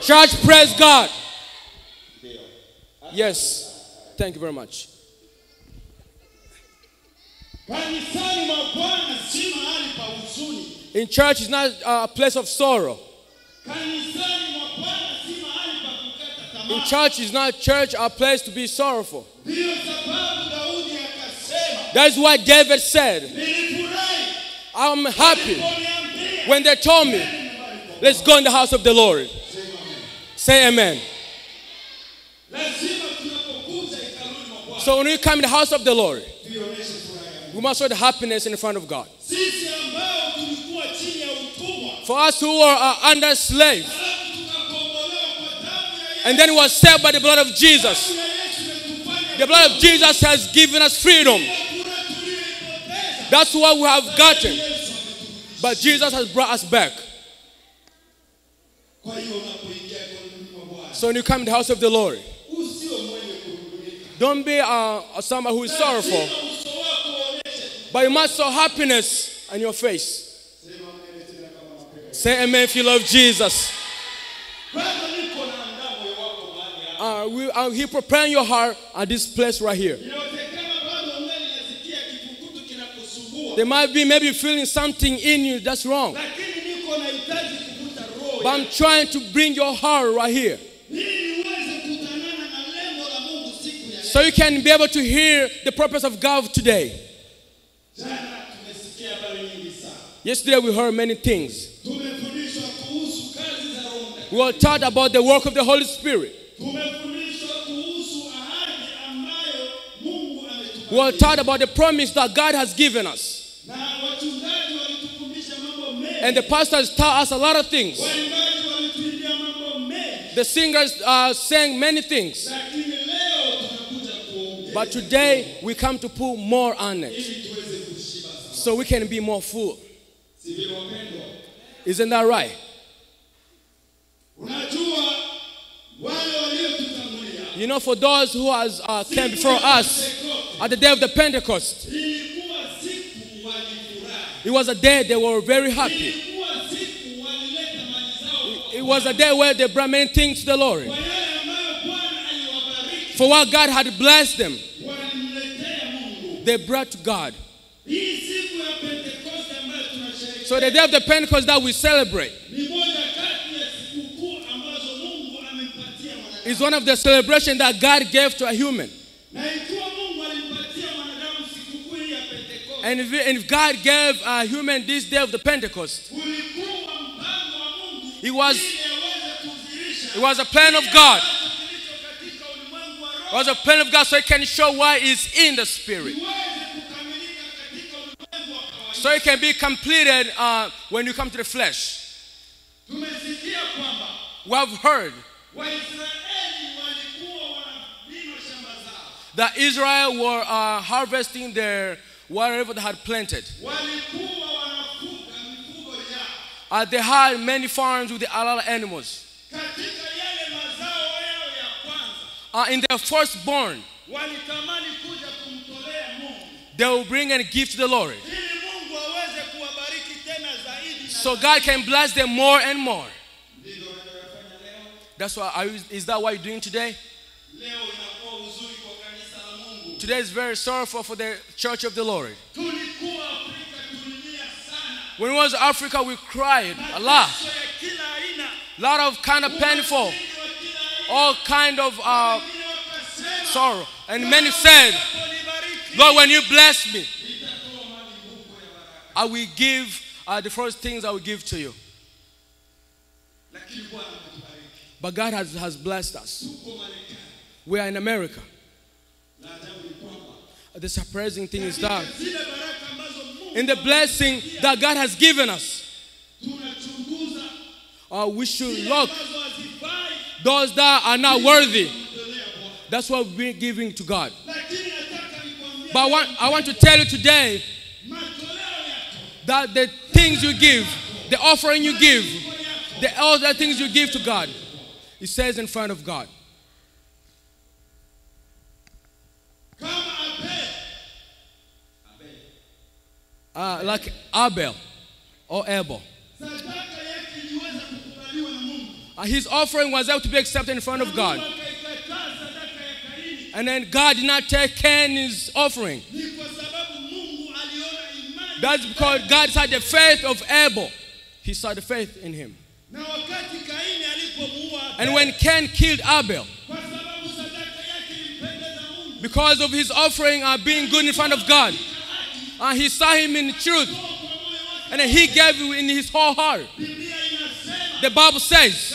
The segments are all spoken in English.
Church, praise God. Yes. Thank you very much. Kanisani mwa Bwana si mahali pa huzuni. In church is not a place of sorrow. Kanisani mwa Bwana si mahali pa kukata In church is not church a place to be sorrowful. Ndiyo sababu Daudi akasema, That's why David said, I'm happy when they told me, let's go in the house of the Lord. Say amen. So when we come in the house of the Lord, we must show the happiness in front of God. For us who are under slave, halafu tukakombolewa kwa damu ya Yesu. and then was saved by the blood of Jesus. The blood of Jesus has given us freedom. That's what we have gotten. But Jesus has brought us back. So when you come in the house of the Lord, usiwe mwenye kuhuzunika. don't be uh, somebody who is sorrowful, Lazima uso wako uonyeshe. but you must show happiness on your face. Sema amen tena kama mapema. Say amen if you love Jesus. Bado niko naandaa moyo wako mahali hapa. Uh, we, uh, he preparing your heart at this place right here. Inawezekana bado ungali nasikia kifukutu kinakusumbua. There might be maybe feeling something in you that's wrong. But I'm trying to bring your heart right here. Ili niweze kutanana na lengo la Mungu siku ya leo. So you can be able to hear the purpose of God today. Jana tumesikia habari nyingi sana. Yesterday we heard many things. Tumefundishwa kuhusu kazi za Roho Mtakatifu. We were taught about the work of the Holy Spirit. Tumefundishwa kuhusu ahadi ambayo Mungu We were taught about the promise that God has given us. And the pastors taught us a lot of things. Waimbaji walituimbia mambo mengi. The singers uh, sang many things. Lakini leo tunakuja kuongea But today we come to put more on it ili tuweze kushiba sana. so we can be more full. Si vile wapendwa? Isn't that right? Unajua wale waliotutangulia You know, for those who has uh, came before us at the day of the Pentecost, ilikuwa siku walifurahi. It was a day they were very happy. It was a day where many things to the Lord. For what God had blessed them, they brought to God. So the day of the Pentecost that we celebrate is one of the celebrations that God gave to a human. And if, and if God gave a human this day of the Pentecost, It was- it was a plan of God. It was a plan of God so it can show why it's in the Spirit. So it can be completed uh, when you come to the flesh. We have heard that Israel were uh, harvesting their whatever they had planted. walikuwa wanafuga mifugo yao Uh, they had many farms with a lot of animals. katika yale mazao yao ya kwanza. Uh, in their firstborn, Walitamani kuja kumtolea Mungu they will bring and give to the Lord. ili Mungu aweze kuwabariki tena zaidi na So God can bless them more and more. ndivyo wanavyofanya leo. That's why is that what you're doing today? Today is very sorrowful for the church of the Lord. Tulikuwa Afrika tulilia sana, When it was Africa, we cried a lot, mateso ya kila aina, lot of kind of painful, umaskini wa kila aina. all kind of uh, sorrow. And many said, "Utaponibariki, Lord, when you bless me, nitatoa malimbuko ya baraka." I will give uh, the first things I will give to you. Lakini Bwana ametubariki. But God has, has blessed us. We are in America. The surprising thing is that in the blessing that God has given us, uh, we should look those that are not worthy. That's what we're giving to God. But I want, I want to tell you today that the things you give, the offering you give, the the things you give to God, it says in front of God. Uh, like Abel or Abel. Uh, His offering was able to be accepted in front of God. And then God did not take Cain's offering. That's because God saw the faith of Abel. He saw the faith in him. And when Cain killed Abel, because of his offering uh, being good in front of God, uh, he saw him in truth. And he gave you in his whole heart. The Bible says,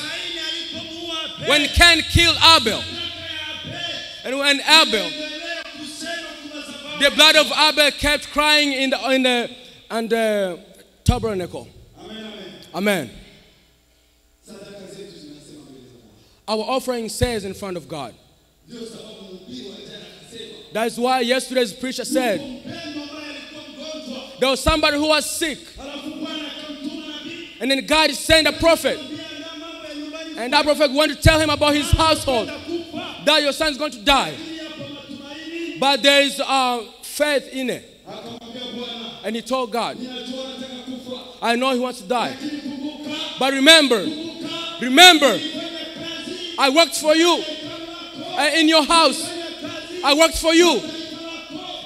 when Cain killed Abel, and when Abel, the blood of Abel kept crying in the, in the, in the tabernacle. Amen. Our offering says in front of God. That's why yesterday's preacher said there was somebody who was sick, and then God sent a prophet, and that prophet went to tell him about his household that your son is going to die. But there is uh, faith in it. And he told God, I know he wants to die. But remember, remember, I worked for you in your house. I worked for you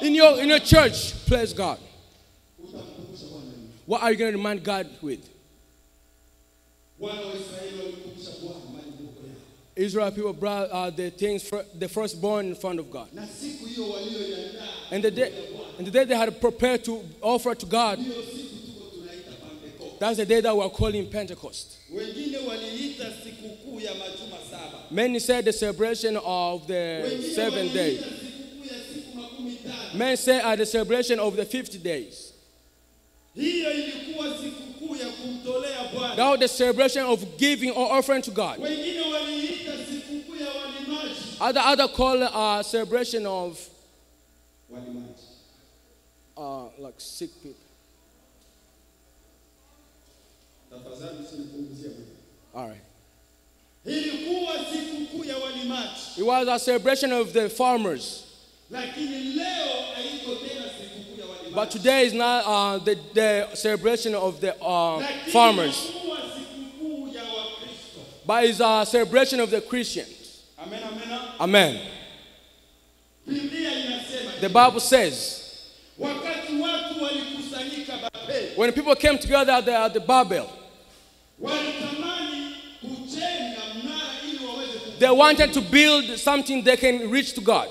in your, in your church. Praise God. What are you going to remind God with? Israel people brought uh, the things, the firstborn in front of God. And the day, and the day they had prepared to offer to God, that's the day that we're calling Pentecost. Many said the celebration of the seventh day. Many say uh, the celebration of the 50 days. That was the celebration of giving or offering to God. Wengine waliita sikukuu ya walimaji. Other, other call a celebration of uh, like sick people. Tafadhali usinipunguzie muda. All right. Ilikuwa sikukuu ya walimaji. It was a celebration of the farmers. But today is not uh, the, the celebration of the uh, farmers, ilikuwa sikukuu ya Wakristo. but it's a celebration of the Christians. Amen, amen. Amen. The Bible says wakati watu walikusanyika Babeli, when people came together at the, at the Babel, walitamani kujenga mnara ili waweze ku they wanted to build something they can reach to God.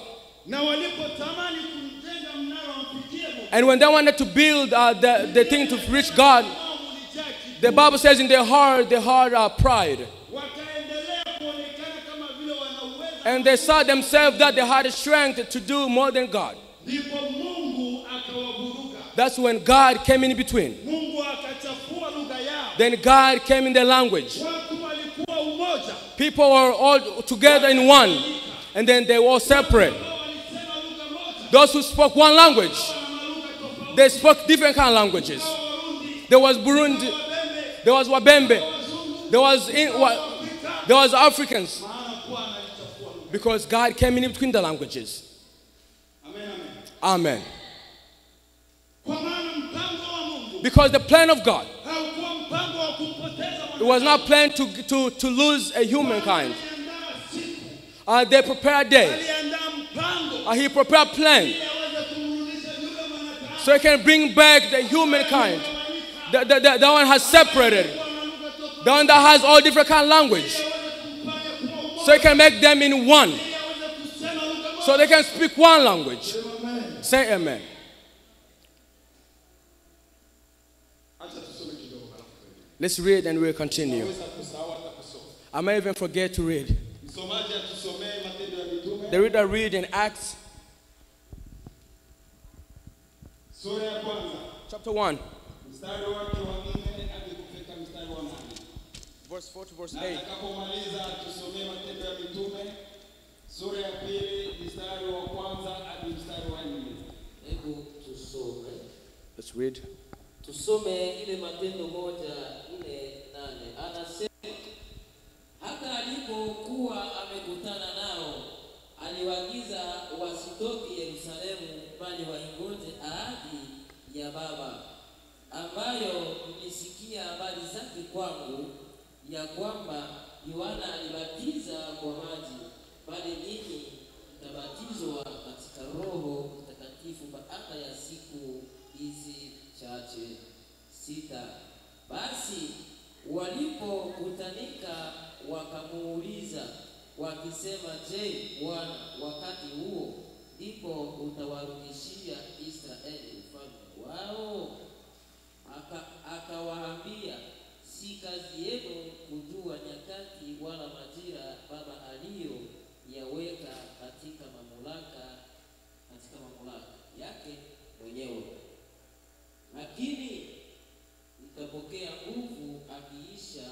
And when they wanted to build uh, the, the thing to reach God, wao ulijaa kiburi. the Bible says in their heart, they had uh, pride. wakaendelea kuonekana kama vile wanauweza, And they saw themselves that they had strength to do more than God. ndipo Mungu akawavuruga. That's when God came in between. Mungu akachafua lugha yao. Then God came in their language. Watu walikuwa umoja, People were all together in one. And then they were separate. ambao walisema lugha moja, Those who spoke one language, wana lugha tofauti. They spoke different kind of languages. There was Burundi, there was Wabembe, there was in, there was Africans. Because God came in between the languages. Amen, Because the plan of God, it was not planned to, to, to lose a humankind. Uh, they prepared a day. Uh, he prepared a plan so he can bring back the humankind. The, the, the, the one has separated. The one that has all different kind of language. So he can make them in one. So they can speak one language. Say amen. Let's read and we'll continue. I may even forget to read. The reader read in Acts sura ya kwanza chapter 1, mstari wake wa nne hadi kufika mstari wa nane. verse 4 to verse 8. atakapomaliza tusomee Matendo ya Mitume sura ya pili mstari wa kwanza hadi mstari wa nne. Hebu tusome Let's read. tusome ile Matendo moja nne nane anasema hata alipokuwa amekutana nao aliwaagiza wasitoke Yerusalemu, bali waingoje ahadi ya Baba ambayo mlisikia habari zake kwangu, ya kwamba Yohana alibatiza kwa maji, bali ninyi mtabatizwa katika Roho Mtakatifu baada ya siku hizi chache. Sita. Basi walipokutanika wakamuuliza wakisema, Je, Bwana, wakati huo ndipo utawarudishia Israeli ufalme wao? Akawaambia, Aka- si kazi yenu kujua nyakati wala majira Baba aliyo yaweka katika mamlaka katika mamlaka yake mwenyewe, lakini mtapokea nguvu akiisha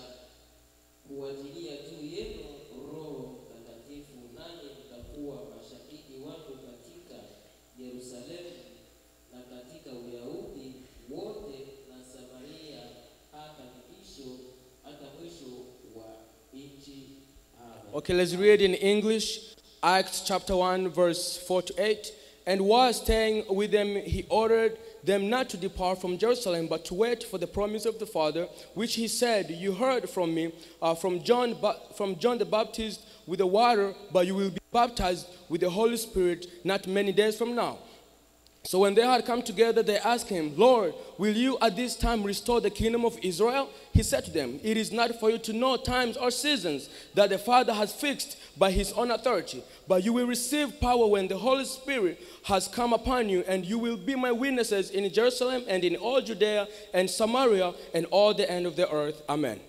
kuwajilia juu yenu Okay, let's read in English. Acts chapter 1, verse 4 to 8. And while staying with them, he ordered them not to depart from Jerusalem, but to wait for the promise of the Father, which he said, You heard from me, uh, from, John, from John the Baptist with the water, but you will be baptized with the Holy Spirit not many days from now. So when they had come together, they asked him, Lord, will you at this time restore the kingdom of Israel? He said to them, It is not for you to know times or seasons that the Father has fixed by his own authority, but you will receive power when the Holy Spirit has come upon you, and you will be my witnesses in Jerusalem and in all Judea and Samaria and all the end of the earth. Amen.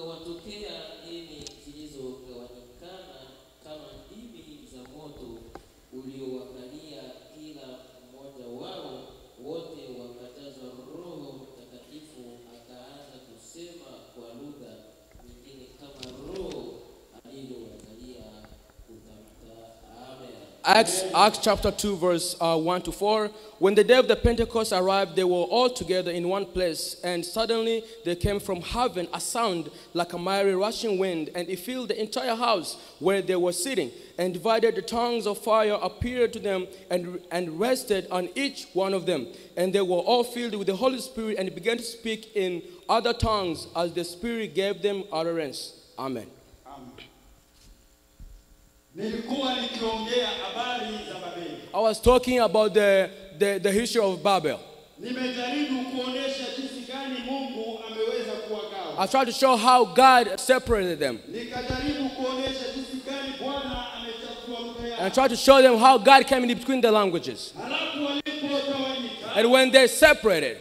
ukawatokea yeye Acts, Acts chapter 2, verse uh, 1 to 4. When the day of the Pentecost arrived, they were all together in one place, and suddenly there came from heaven a sound like a mighty rushing wind, and it filled the entire house where they were sitting. And divided the tongues of fire appeared to them and, and rested on each one of them. And they were all filled with the Holy Spirit and began to speak in other tongues as the Spirit gave them utterance. Amen. Amen. I was talking about the, the, the history of Babel. Nimejaribu kuonesha jinsi gani Mungu ameweza kuwagawa. I tried to show how God separated them. Nikajaribu kuonesha jinsi gani Bwana amechagua lugha And I tried to show them how God came in between the languages. And when they separated,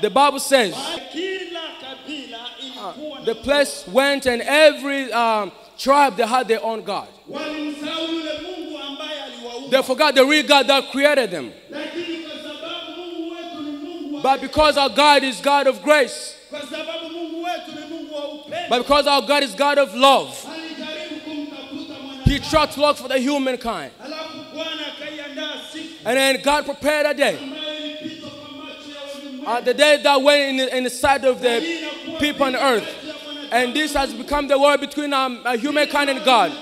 the Bible says ilikuwa the place went and every um, tribe they had their own God. walimsahau yule Mungu ambaye aliwaumba. They forgot the real God that created them. Lakini kwa sababu Mungu wetu ni Mungu wa But because our God is God of grace, kwa sababu Mungu wetu ni Mungu wa upendo, but because our God is God of love, He to look for the humankind. Halafu Bwana akaiandaa siku And then God prepared a day. ambayo ilipita kwa macho ya ulimwengu. Uh, the day that went in the, in the sight of the people on earth. And this has become the war between um, uh, humankind and God.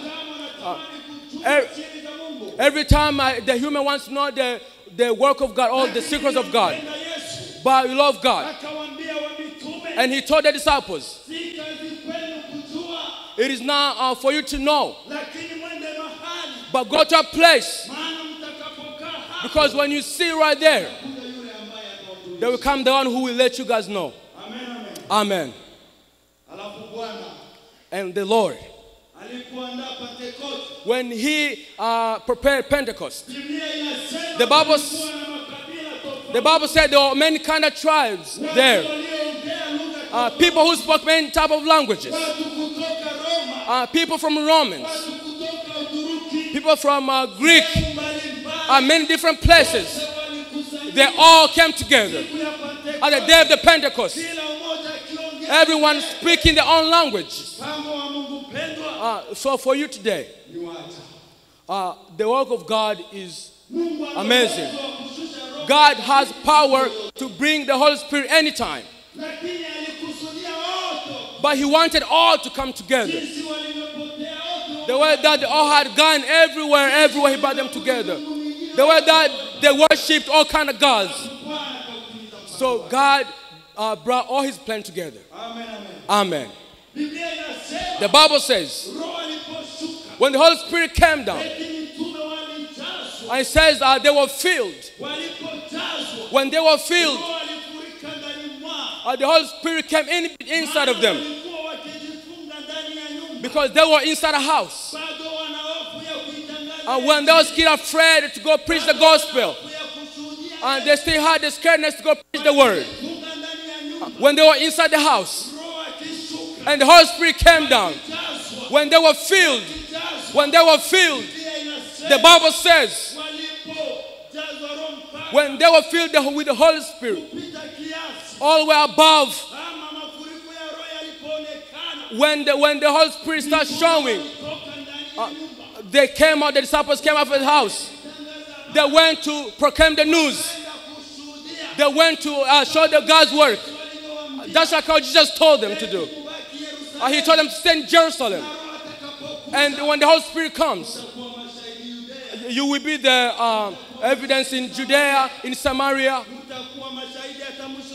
every- Every time uh, the human wants to know the, the work of God, all the secrets of God, but we love God. akawaambia wa mitume, And He told the disciples, si kazi kwenu kujua, It is not uh, for you to know, lakini mwende mahali, but go to a place. maana mtakapokaa hapa Because when you see right there, kuna yule ambaye atawafunulia. there will come the one who will let you guys know. Amen, amen. Amen. Halafu Bwana And the Lord, when He uh, prepared Pentecost, The Bible- kulikuwa na makabila tofauti. the Bible said there were many kind of tribes there. Uh, people who spoke many type of languages. Watu kutoka Roma, Uh, people from Romans, watu kutoka Uturuki, people from uh, Greek, uh, many different places. They all came together siku ya Pentekoste. at the day of the Pentecost. Kila mmoja akiongea Everyone speaking their own language. mpango wa Mungu mpendwa, Uh, so for you today, ni wa ajabu. uh, the work of God is Amazing. uwezo wa kushusha roho, God has power to bring the Holy Spirit anytime. lakini alikusudia wote But He wanted all to come together. jinsi walivyopotea wote The way that they all had gone everywhere, everywhere He brought them together. The way that they worshipped all kind of gods. Bwana akautimiza mpango So. God uh, brought all His plan together. Amen, amen. Amen. The Bible says when the Holy Spirit came down, eti mitume walijazwa, and it says uh, they were filled. When they were filled, roho alifurika ndani mwao. uh, the Holy Spirit came in inside of them Walikuwa wakijifunga ndani ya nyumba, because they were inside a house. bado wana hofu ya kuitangaza And when they were still afraid to go preach the gospel, hofu ya kushuhudia and they still had the scaredness to go preach the word. When they were inside the house, and the Holy Spirit came down, when they were filled, when they were filled, the Bible says, when they were filled with the Holy Spirit, all way above, when the, when the Holy Spirit started showing, nyumba, they came out, the disciples came out of the house. They went to proclaim the news. They went to uh, show the God's work. That's like how Jesus told them to do. Uh, he told them to stay in Jerusalem. And when the Holy Spirit comes, you will be the um, evidence in Judea, in Samaria,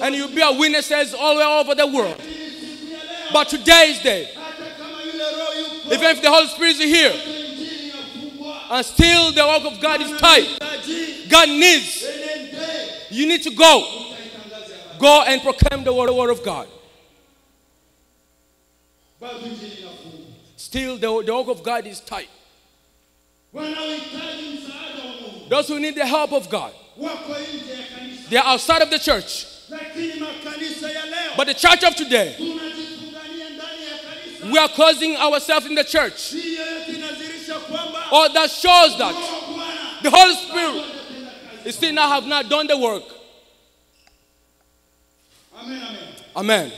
and you'll be a witnesses all over the world. But day, yule roho yuko, even if the Holy Spirit is here, and still the work of God is tight, God needs, you need to go. Go and proclaim the word, the word of God. Still, the, the work of God is tight. Those who need the help of God, they are outside of the church. But the church of today, we are closing ourselves in the church. All that shows that the Holy Spirit is still not have not done the work. Amen, amen. Amen.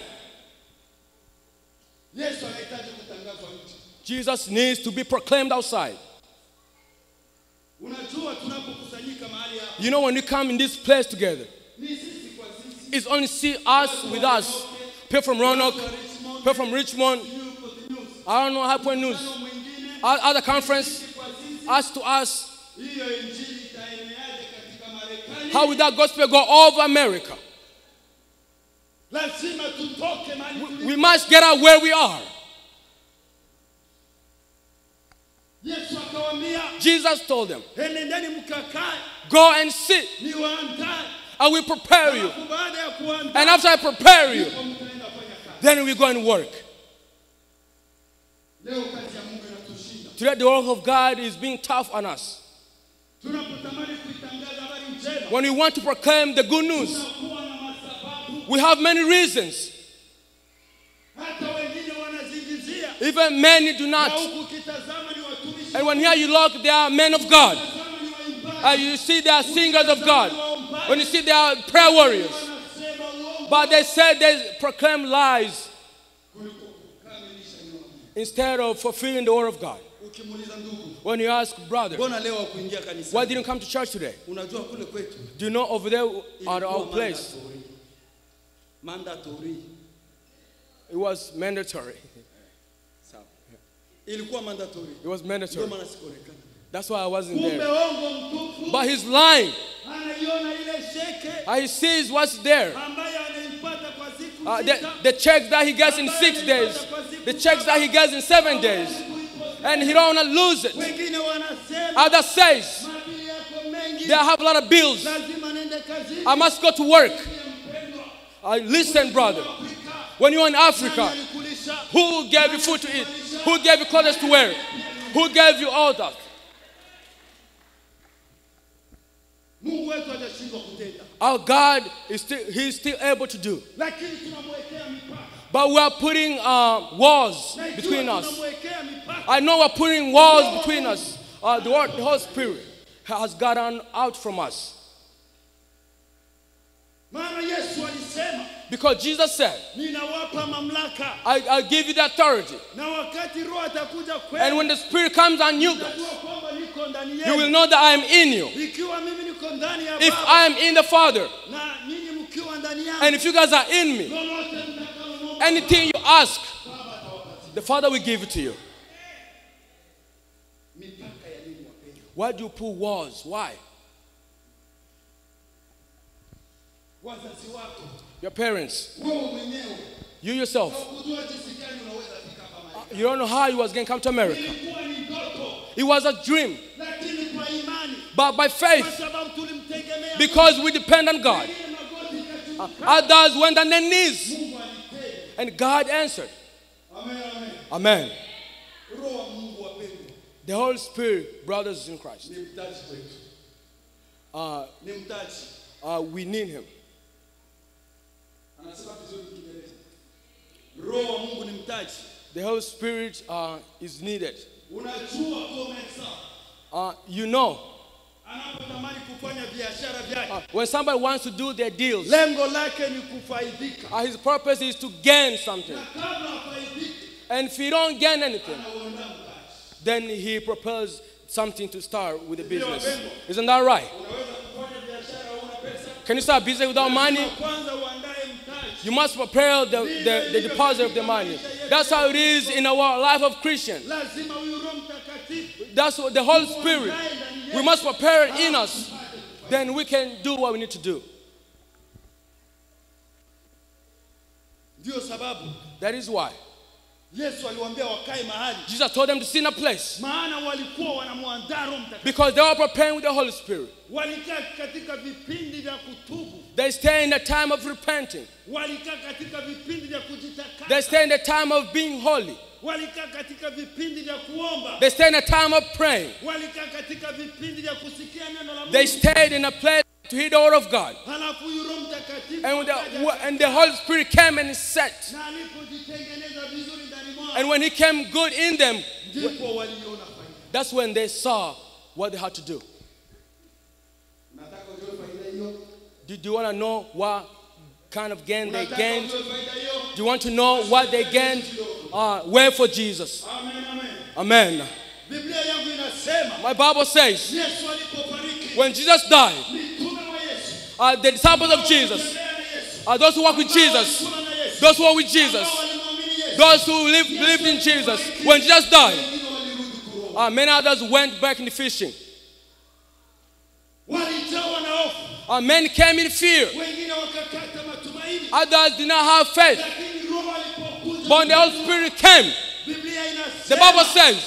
Yesu anahitaji kutangazwa nje. Jesus needs to be proclaimed outside. Unajua, tunapokusanyika mahali hapa You know, when we come in this place together, ni sisi kwa sisi, it's only see us with us. People from Roanoke, people from Richmond, I don't know, High Point News, other conference, us to us. hiyo injili itaeneaje katika Marekani? How will that gospel go over America? Lazima tutoke mahali tulipo. We must get out where we are. Jesus told them, Go and sit. I will prepare you. Alafu baada ya kuandaa, And after I prepare you, ndipo mtaenda fanya kazi. then we go and work. Leo kazi ya Mungu inatushinda. Today, the work of God is being tough on us. Tunapotamani kuitangaza habari njema, When we want to proclaim the good news, tunakuwa na masababu, we have many reasons. hata wengine wanazingizia. Even many do not. huku ukitazama ni watumishi, And when here you look, they are men of God. And you see they are singers of God. When you see they are prayer warriors. But they say they proclaim lies kuliko kukamilisha neno la Mungu. instead of fulfilling the word of God. When you ask, brother, mbona leo hakuingia kanisa? why didn't you come to church today? Unajua kule kwetu Do you know over there at our place, mandatory. It was mandatory. Sawa. Ilikuwa mandatory. It was mandatory. That's why I wasn't there. But he's lying. anaiona ile sheke He sees what's there. ambayo anaipata kwa siku Uh, the, the checks that he gets in six days, the checks that he gets in seven days, and he don't want to lose it. Others says, they have a lot of bills. lazima nende kazini. I must go to work. Uh, listen, brother, when you're in Africa, who gave you food to eat? Who gave you clothes to wear? Who gave you all that? Our God is still, he's still able to do. But we are putting uh, walls between us. I know we're putting walls between us. Uh, the, word, the Holy Spirit has gotten out from us. Maana yesu alisema Because Jesus said, I, I'll give you the authority. na wakati roho atakuja And when the Spirit comes on you, mtajua kwamba niko ndani you will know that I am in you. ikiwa mimi niko ndani ya If I am in the Father, na nyinyi mkiwa ndani yangu and if you guys are in me, anything you ask, the Father will give it to you. mipaka ya nini wapendwa Why do you put walls? Why? Your parents, you yourself, kujua jinsi gani unaweza fika hapa you don't know how you was going to come to America. ilikuwa ni ndoto It was a dream, lakini kwa imani. But by faith, because we depend on God. Wengine magoti ikachukua. Others went on their knees, and God answered. Amen, amen. Amen. Roho wa Mungu wapendwa. The Holy Spirit, brothers in Christ, uh, uh, we need Him. The Holy Spirit uh, is needed. Unajua Uh, you know, anapotamani kufanya biashara vyake, uh, when somebody wants to do their deals, lengo lake ni kufaidika, uh, his purpose is to gain something. na kabla afaidike, And if he don't gain anything, then he proposes something to start with the business. Isn't that right? Unaweza kufanya biashara huna pesa, Can you start business without money? Kwanza uandae mtaji. You must prepare the, the, the deposit of the money. That's how it is in our life of Christian. Lazima huyu Roho Mtakatifu That's what the Holy Spirit. We must prepare it in us. Then we can do what we need to do. That is why Yesu aliwaambia wakae mahali, Jesus told them to sit in a place maana walikuwa wanamwandaa Roho Mtakatifu. because they were preparing with the Holy Spirit. Walikaa katika vipindi vya kutubu, They stay in the time of repenting. walikaa katika vipindi vya They stay in the time of being holy. walikaa katika vipindi vya kuomba, They stay in the time of praying. walikaa katika vipindi vya kusikia neno la They stayed in a place to hear the word of God. Halafu huyu Roho Mtakatifu And the, and the Holy Spirit came and sat. na alipojitengeneza vizuri ndani mwao, And when He came good in them, ndipo waliona faida. that's when they saw what they had to do. Do, do you want to know what kind of gain they gained? ujue faida hiyo. Do you want to know what they gained? Uh, where for Jesus? Amen, amen. Amen. Biblia yangu inasema My Bible says when Jesus died, mitume wa Yesu, uh, the disciples of Jesus, uh, those who walk with Jesus, kula na Yesu, those who are with Jesus, ambao walimwamini Yesu, those who live, believed in Jesus, when Jesus died, wengine walirudi kuroho. uh, many others went back in the fishing. Walijawa na hofu, Uh, many came in fear. wengine wakakata matumaini, Others did not have faith. lakini Roho alipokuja, But the Holy Spirit came, the Bible says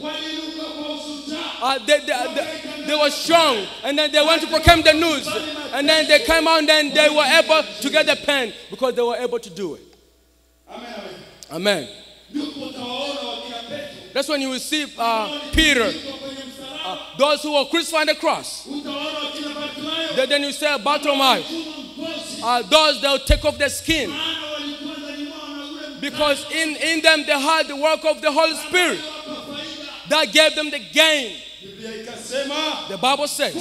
waliruka kwa ushujaa, uh, they, they, they, they were strong. And then they went to proclaim the news. And then they came out and then they were able to get the pen because they were able to do it. amen, amen. Amen. Ndipo utawaona wakina Petro That's when you will see uh, Peter, those who were crucified on the cross. Then, you say Bartimaeus, uh, those that will take off their skin. Because in, in them they had the work of the Holy Spirit that gave them the gain. The Bible says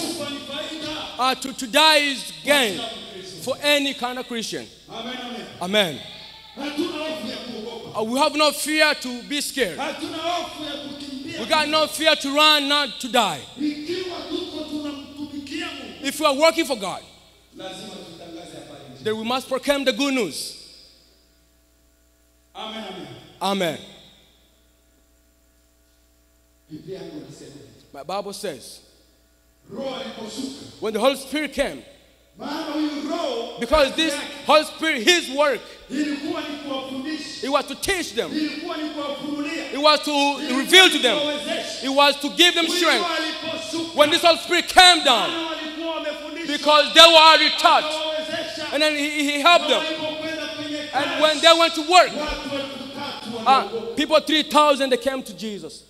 uh, to, to die is gain for any kind of Christian. Amen, Uh, we have no fear to be scared. Hatuna hofu ya kukimbia. We got no fear to run, not to die. Ikiwa tuko tunamtumikia Mungu, If we are working for God, lazima tutangaze habari njema. then we must proclaim the good news. Amen, amen. Amen. Biblia yangu inasema My Bible says when the Holy Spirit came, maana huyu Roho because this Holy Spirit, His work, it was to teach them, it was to reveal to them, it was to give them strength. When this Holy Spirit came down, maana walikuwa wamefundishwa, because they were already taught, and then He, he helped them. And when they went to work, watu elfu tatu uh, people 3,000 they came to Jesus.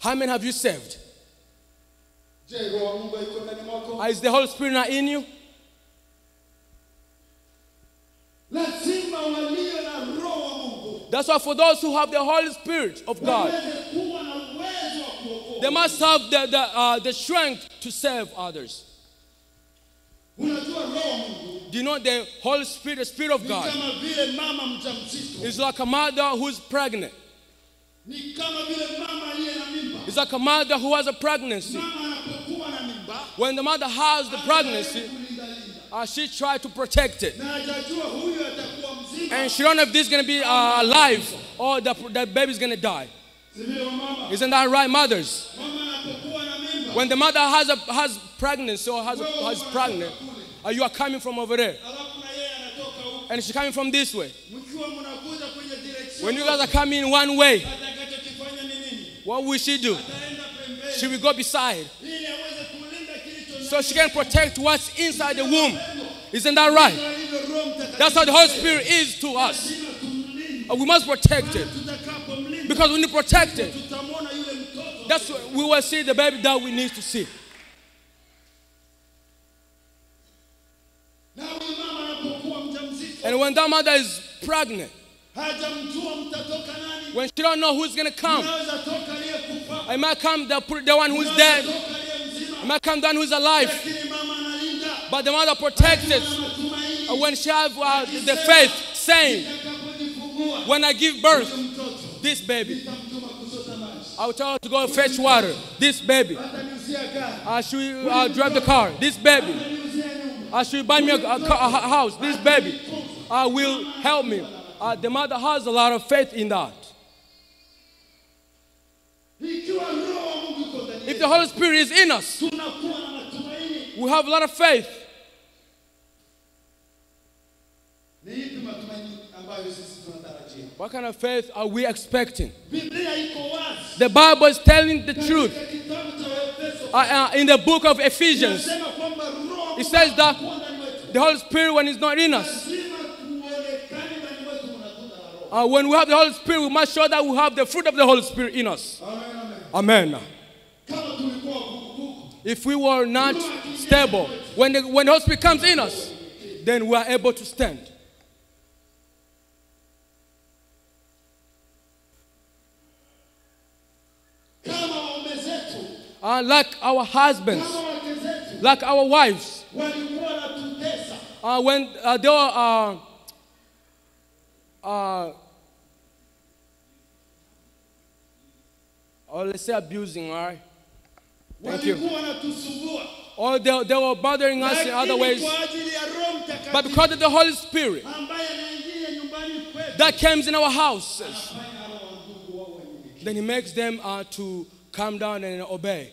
How many have you saved? Is the Holy Spirit not in you? That's why for those who have the Holy Spirit of God, they must have the, the, uh, the strength to save others. Do you know the Holy Spirit, the Spirit of God, is like a mother who's pregnant. It's like a mother who has a pregnancy. When the mother has the pregnancy, uh, she tried to protect it. And she don't know if this is going to be uh, alive or the, the baby's going to die. Isn't that right, mothers? When the mother has a has pregnancy or has, has pregnant, uh, you are coming from over there. And she's coming from this way. When you guys are coming one way, what will she do? She will go beside so she can protect what's inside the womb. Isn't that right? That's how the Holy Spirit is to us. We must protect it because when you protect it, that's what we will see the baby that we need to see. And when that mother is pregnant, when she don't know who's gonna come, I might come the, the one who's dead, the one who's alive, but the mother protects it. When she have uh, the faith, saying, when I give birth, this baby, nitamtuma kuchota maji, I will tell her to go fetch water. This baby, I should uh, drive the car. This baby, I should buy me a, a, a house. This baby I will help me. Uh, the mother has a lot of faith in that. The Holy Spirit is in us, we have a lot of faith. What kind of faith are we expecting? The Bible is telling the truth. Uh, uh, in the book of Ephesians, it says that the Holy Spirit, when it's not in us, uh, when we have the Holy Spirit, we must show that we have the fruit of the Holy Spirit in us. Amen, amen. Amen. Kama tulikuwa vuguvugu, If we were not stable, when the, when the Holy Spirit comes in us, then we are able to stand. Uh, like our husbands, like our wives, uh, when uh, they were, uh, uh, or let's say abusing, right? Thank you. Or they, they were bothering us in other ways. kwa ajili ya Roho But because of the Holy Spirit ambaye anaingia nyumbani kwetu, that comes in our houses, fanya hawa wandugu wawe wenyewe. then He makes them uh, to calm down and obey.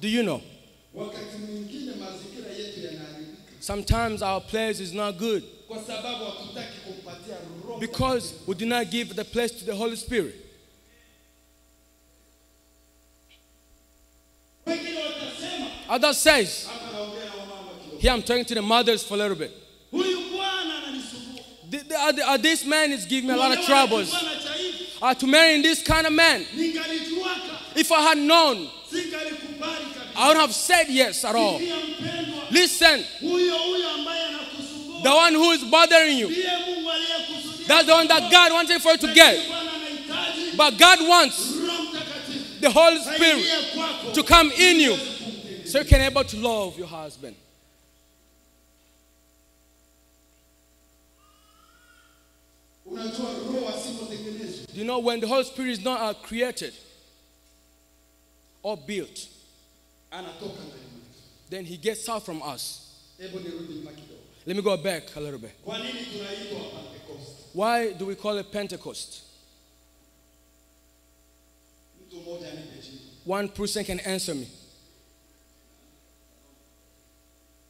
Do you know? wakati mwingine mazingira yetu yanaharibika Sometimes our place is not good kwa sababu hatutaki kumpatia Roho because we do not give the place to the Holy Spirit. Others says, here I'm talking to the mothers for a little bit. huyu bwana ananisumbua. Th- th- uh, uh, this man is giving me a lot of troubles. Uh, to marry this kind of man, if I had known. I would have said yes at all. Listen, the one who is bothering you, that's the one that God wanted for you to get. But God wants the Holy Spirit to come in you so you can able to love your husband. You know when the Holy Spirit is not uh, created or built, then he gets out from us. Let me go back a little bit. Why do we call it Pentecost? One person can answer me. Tunaamini Roho Mtakatifu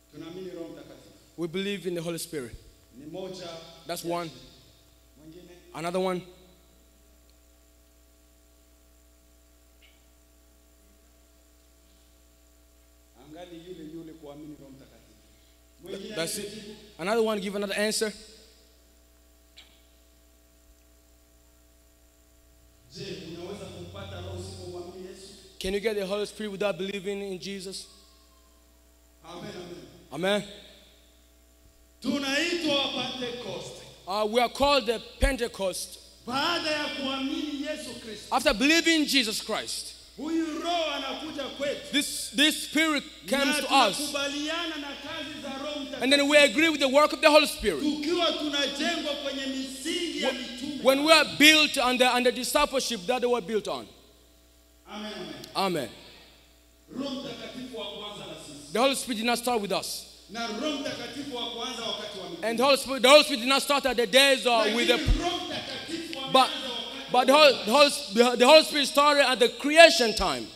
We believe in the Holy Spirit. That's one. Another one, angali yule yule kuamini Roho Mtakatifu. Mwingine that's it. Another one, give another answer. Je, unaweza kumpata Roho usipomwamini Yesu? Can you get the Holy Spirit without believing in Jesus? Amen, amen. Amen. Tunaitwa Pentecost Uh, we are called the Pentecost baada ya kuamini Yesu Kristo. after believing Jesus Christ. huyu roho anakuja kwetu This, this spirit comes to us. na kazi za roho And then we agree with the work of the Holy Spirit. tukiwa tunajengwa kwenye misingi ya mitume When we are built on the, on the discipleship that they were built on. amen, amen. Roho mtakatifu wa kwanza The Holy Spirit did not start with us. na roho mtakatifu wa kwanza wakati wa mitume And the Holy Spirit, the Holy Spirit did not start at the days uh, with the but but the Holy, the, Holy, the Holy Spirit started at the creation time.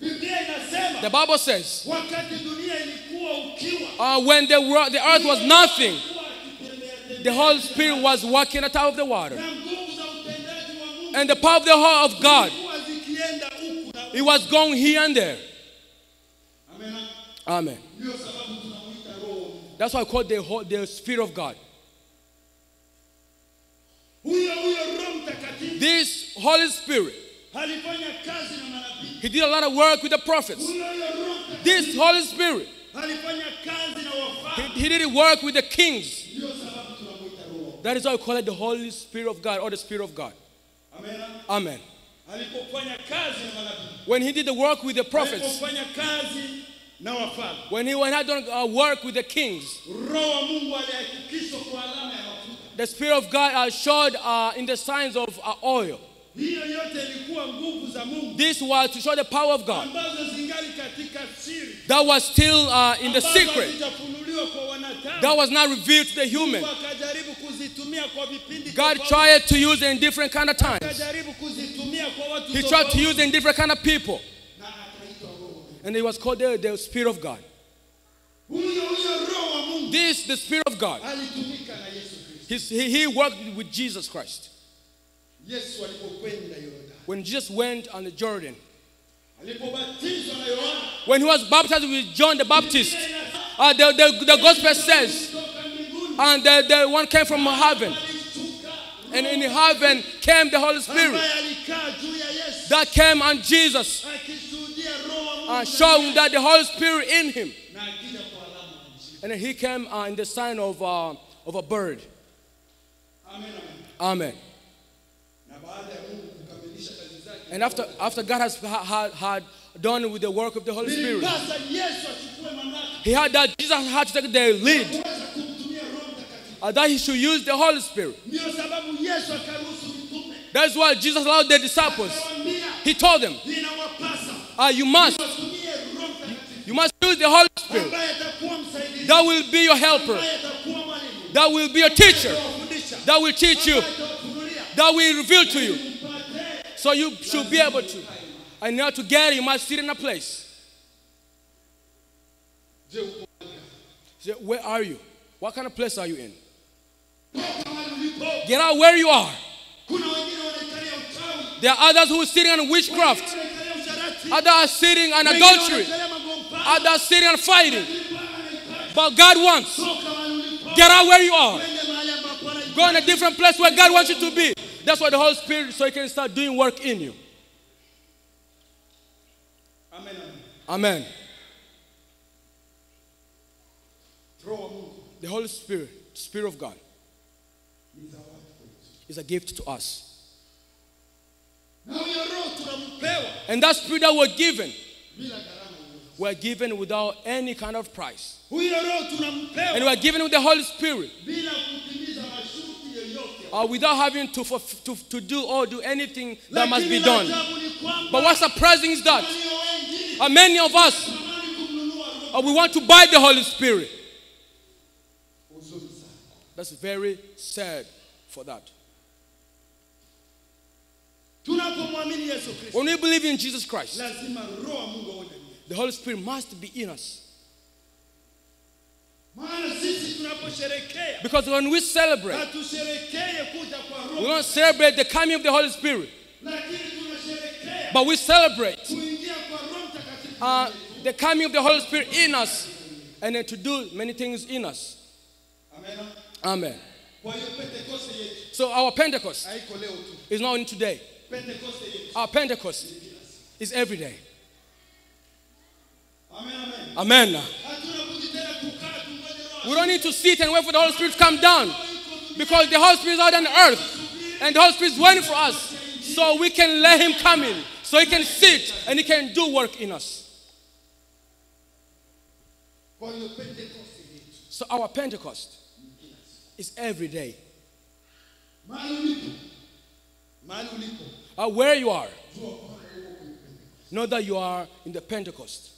The Bible says wakati dunia ilikuwa ukiwa uh, when the, wor- the earth was nothing, alikuwa akitembea tembea the Holy Spirit was walking on top of the water. na nguvu za utendaji wa Mungu And the power of the heart of God, zilikuwa zikienda huku na it was going here and there. Amen. Amen. Ndio sababu tunamuita roho wa Mungu. That's why I call the, the Spirit of God. Huyo huyo Roho Mtakatifu This Holy Spirit, alifanya kazi na manabii. He did a lot of work with the prophets. Huyo huyo Roho Mtakatifu This Holy Spirit, alifanya kazi na He, he did work with the kings. Ndio sababu tunamuita roho. That is why we call it the Holy Spirit of God or the Spirit of God. Amen. Amen. Alipofanya kazi na manabii. When He did the work with the prophets, na wafalme. when He went done uh, work with the kings, Roho wa Mungu alihakikishwa kwa alama ya mafuta. the Spirit of God uh, showed uh, in the signs of uh, oil. Hiyo yote ilikuwa nguvu za Mungu This was to show the power of God. ambazo zingali katika siri. That was still uh, in the secret. hazijafunuliwa kwa wanadamu. That was not revealed to the human. Mungu akajaribu kuzitumia kwa vipindi God tried to use it in different kind of times. akajaribu kuzitumia kwa watu He tried to use it in different kind of people. Na akaitwa roho. And it was called the, the Spirit of God. Huyo huyo roho wa Mungu. This, the Spirit of God, alitumika na Yesu Kristo. He's- he, he worked with Jesus Christ. When Jesus went on the Jordan, alipobatizwa na Yohana, when he was baptized with John the Baptist, uh, the, the, the gospel says, and the, the one came from heaven, and in heaven came the Holy Spirit ambaye alikaa juu ya Yesu. that came on Jesus, uh, showing that the Holy Spirit in him. And he came uh, in the sign of, uh, of a bird. Amen, amen. And after, after God has ha- had, had done with the work of the Holy Spirit, he had that Jesus had to take the lead, Mtakatifu. uh, that he should use the Holy Spirit. That's why Jesus allowed the disciples. He told them, uh, you must, you must use the Holy Spirit. That will be your helper. That will be your teacher. That will teach you. That will reveal to you. So you should be able to. And now to get you must sit in a place. Say, where are you? What kind of place are you in? Get out where you are. There are others who are sitting on witchcraft. Others sitting on adultery. Others sitting on fighting. But God wants. toka mahali ulipo, Get out where you are. twende mahali ambapo anahitaji. Go in a different place where God wants you to be. That's why the Holy Spirit, so He can start doing work in you. Amen, amen. Amen. Roho wa Mungu The Holy Spirit, Spirit of God, ni zawadi kwetu. is a gift to us. Na huyo roho And that Spirit that we're given, we're given without any kind of price. And we're given with the Holy Spirit bila kutimiza masharti yoyote. uh, without having to, fulf- to, to do or do anything that must be done. ajabu ni kwamba But what's surprising is that uh, many of us, wanatamani kumnunua roho. uh, we want to buy the Holy Spirit. That's very sad for that. When we believe in Jesus Christ, lazima roho wa Mungu awe ndani yetu. the Holy Spirit must be in us. Maana sisi tunaposherekea Because when we celebrate, hatusherekee kuja kwa we don't celebrate the coming of the Holy Spirit, but we celebrate kuingia kwa Roho Mtakatifu. uh, the coming of the Holy Spirit in us and then to do many things in us. Amen. Amen. Kwa hiyo Pentekoste yetu So our Pentecost haiko leo tu. is not only today. Pentekoste. Our Pentecost is every day. Amen, amen. Amen. Hatuna budi tena kukaa tungoje roho. We don't need to sit and wait for the Holy Spirit to come down because the Holy Spirit is out on the earth and the Holy Spirit is waiting for us so we can let Him come in So he can sit and he can do work in us. Kwa hiyo Pentecost yetu So our Pentecost is every day. Mahali ulipo, mahali ulipo, Uh, where you are, jua kwamba uko kwenye Pentecost. know that you are in the Pentecost.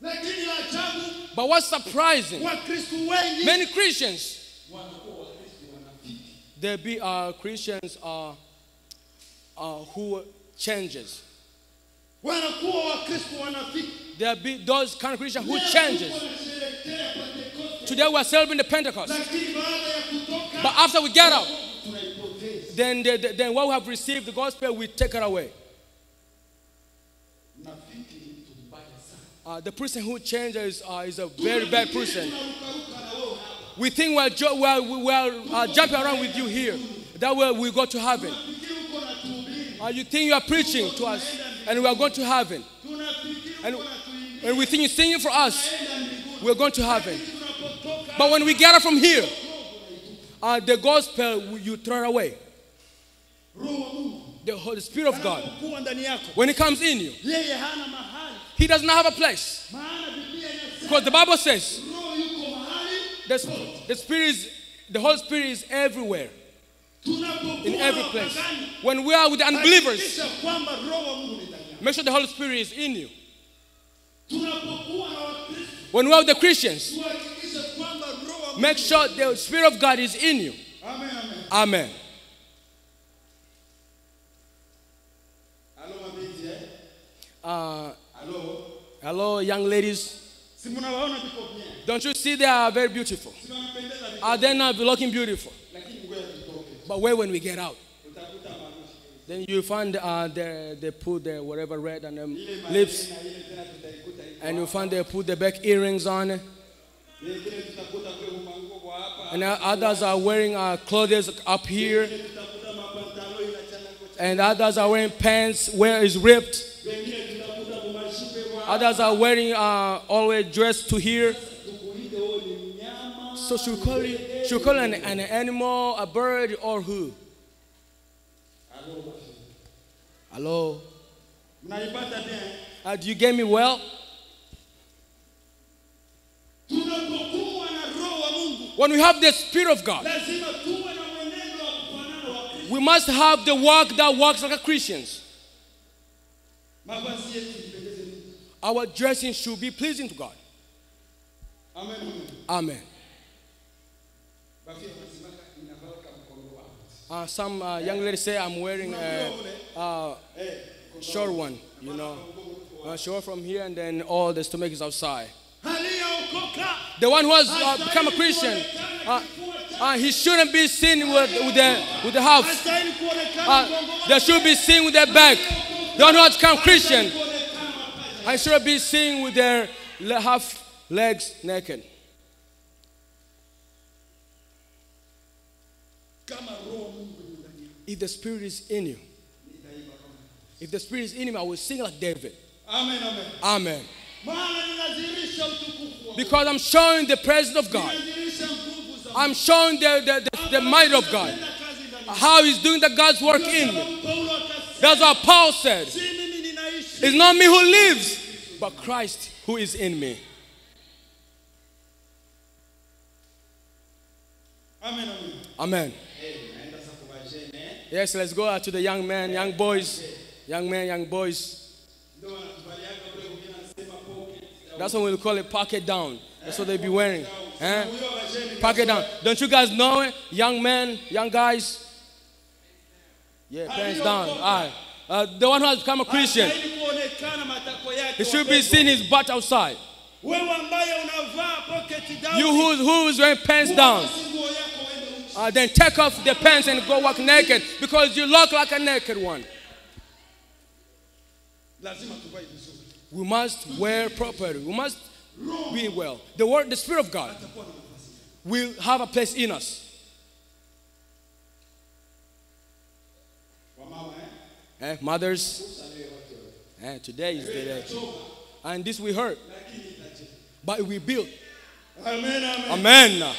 Lakini la ajabu, But what's surprising, many Christians, wanakuwa Wakristo wanafiki. there be uh, Christians uh, uh, who changes. Wanakuwa Wakristo wanafiki. There be those kind of Christians who changes. tuko tunasherehekea Pentecost, Today we are celebrating the Pentecost. lakini baada ya kutoka But after we get out, tunaipoteza. Then, the, the- then what we have received, the gospel, we take it away. Uh, the person who changes uh, is a very bad person. We think we're, jo- we're, we're uh, jumping around with you here. That way we go to heaven. Uh, you think you are preaching to us and we are going to heaven. And, and we think you're singing for us, we're going to heaven. But when we get up from here, uh, the gospel, you throw away. Roho wa Mungu The Holy Spirit of God, anapokuwa ndani yako, when He comes in you, yeye hana mahali, He does not have a place. maana Biblia inasema Because the Bible says Roho yuko mahali. the, the Spirit is, the Holy Spirit is everywhere, in every place. When we are with the unbelievers, hakikisha kwamba Roho wa Mungu ni ndani yako. make sure the Holy Spirit is in you. Tunapokuwa na Wakristo, When we are with the Christians, tuhakikishe kwamba Roho wa Mungu. make sure the Spirit of God is in you. Amen, amen. Amen. Halo mabinti eh? Uh, Halo. hello, young ladies. Si mnawaona viko bien. Don't you see they are very beautiful? Si wanapendeza viko. Are they not looking beautiful? Lakini ngoja tutoke. But where when we get out, then you find uh, they, they put the whatever red on them lips, maneno na ile tena tutaikuta iko. and you find they put the back earrings on, Wengine tutakuta kule manguo kwa hapa. and others are wearing uh, clothes up here, Wengine tutakuta mapantalo inachana kwa and others are wearing pants where is ripped. Others are wearing uh, always dressed to here. So should call it, should call an, an animal, a bird, or who? Hello. Uh, do you get me well? When we have the Spirit of God, we must have the walk that walks like a Christians. Our dressing should be pleasing to God. Amen. amen. Amen. Bafia wanasemaka inavalaka mkono wako. Uh, some uh, young ladies say I'm wearing a, Eh, short one, you know, uh, short from here and then all the stomach is outside. The one who has uh, become a Christian, uh, uh, he shouldn't be seen with, with the with the half. Uh, they should be seen with their back. The one who has become Christian. I should be seen with their half legs naked. Kama Roho wa Mungu ni ndani yako. If the Spirit is in you, if the Spirit is in him, I will sing like David. Amen, amen. Amen. Maana ninadhihirisha utukufu wa Because I'm showing the presence of God. Ninadhihirisha nguvu za I'm showing the, the, the, the might of God. Tenda kazi ndani yako. How he's doing the God's work in me. That's what Paul said. si mimi ninaishi. It's not me who lives, but Christ who is in me. Amen, amen. Amen. Naenda sasa kwa wajene. Yes, let's go out to the young men, young boys, young men, young boys. Ndio wanakubaliana kule wengine wanasema pocket. That's what we'll call it, pocket down. That's what they be wearing. Eh? Pocket down. Don't you guys know it? Young men, young guys. Yeah, pants down. All right. Uh, the one who has become a Christian, hastahili kuonekana matako yake. he should be seen his butt outside. Wewe ambaye unavaa pocket down. You who, who is wearing pants down, basi nguo yako uende uchi. uh, then take off the pants and go walk naked because you look like a naked one. Lazima tuvae vizuri. We must wear properly. We must be well. The word, the Spirit of God Atakuwa na nafasi. will have a place in us. Eh? Mothers, Usamehe watu wote. eh, today is the day. And this we heard, but we built. Amen, amen. Amen.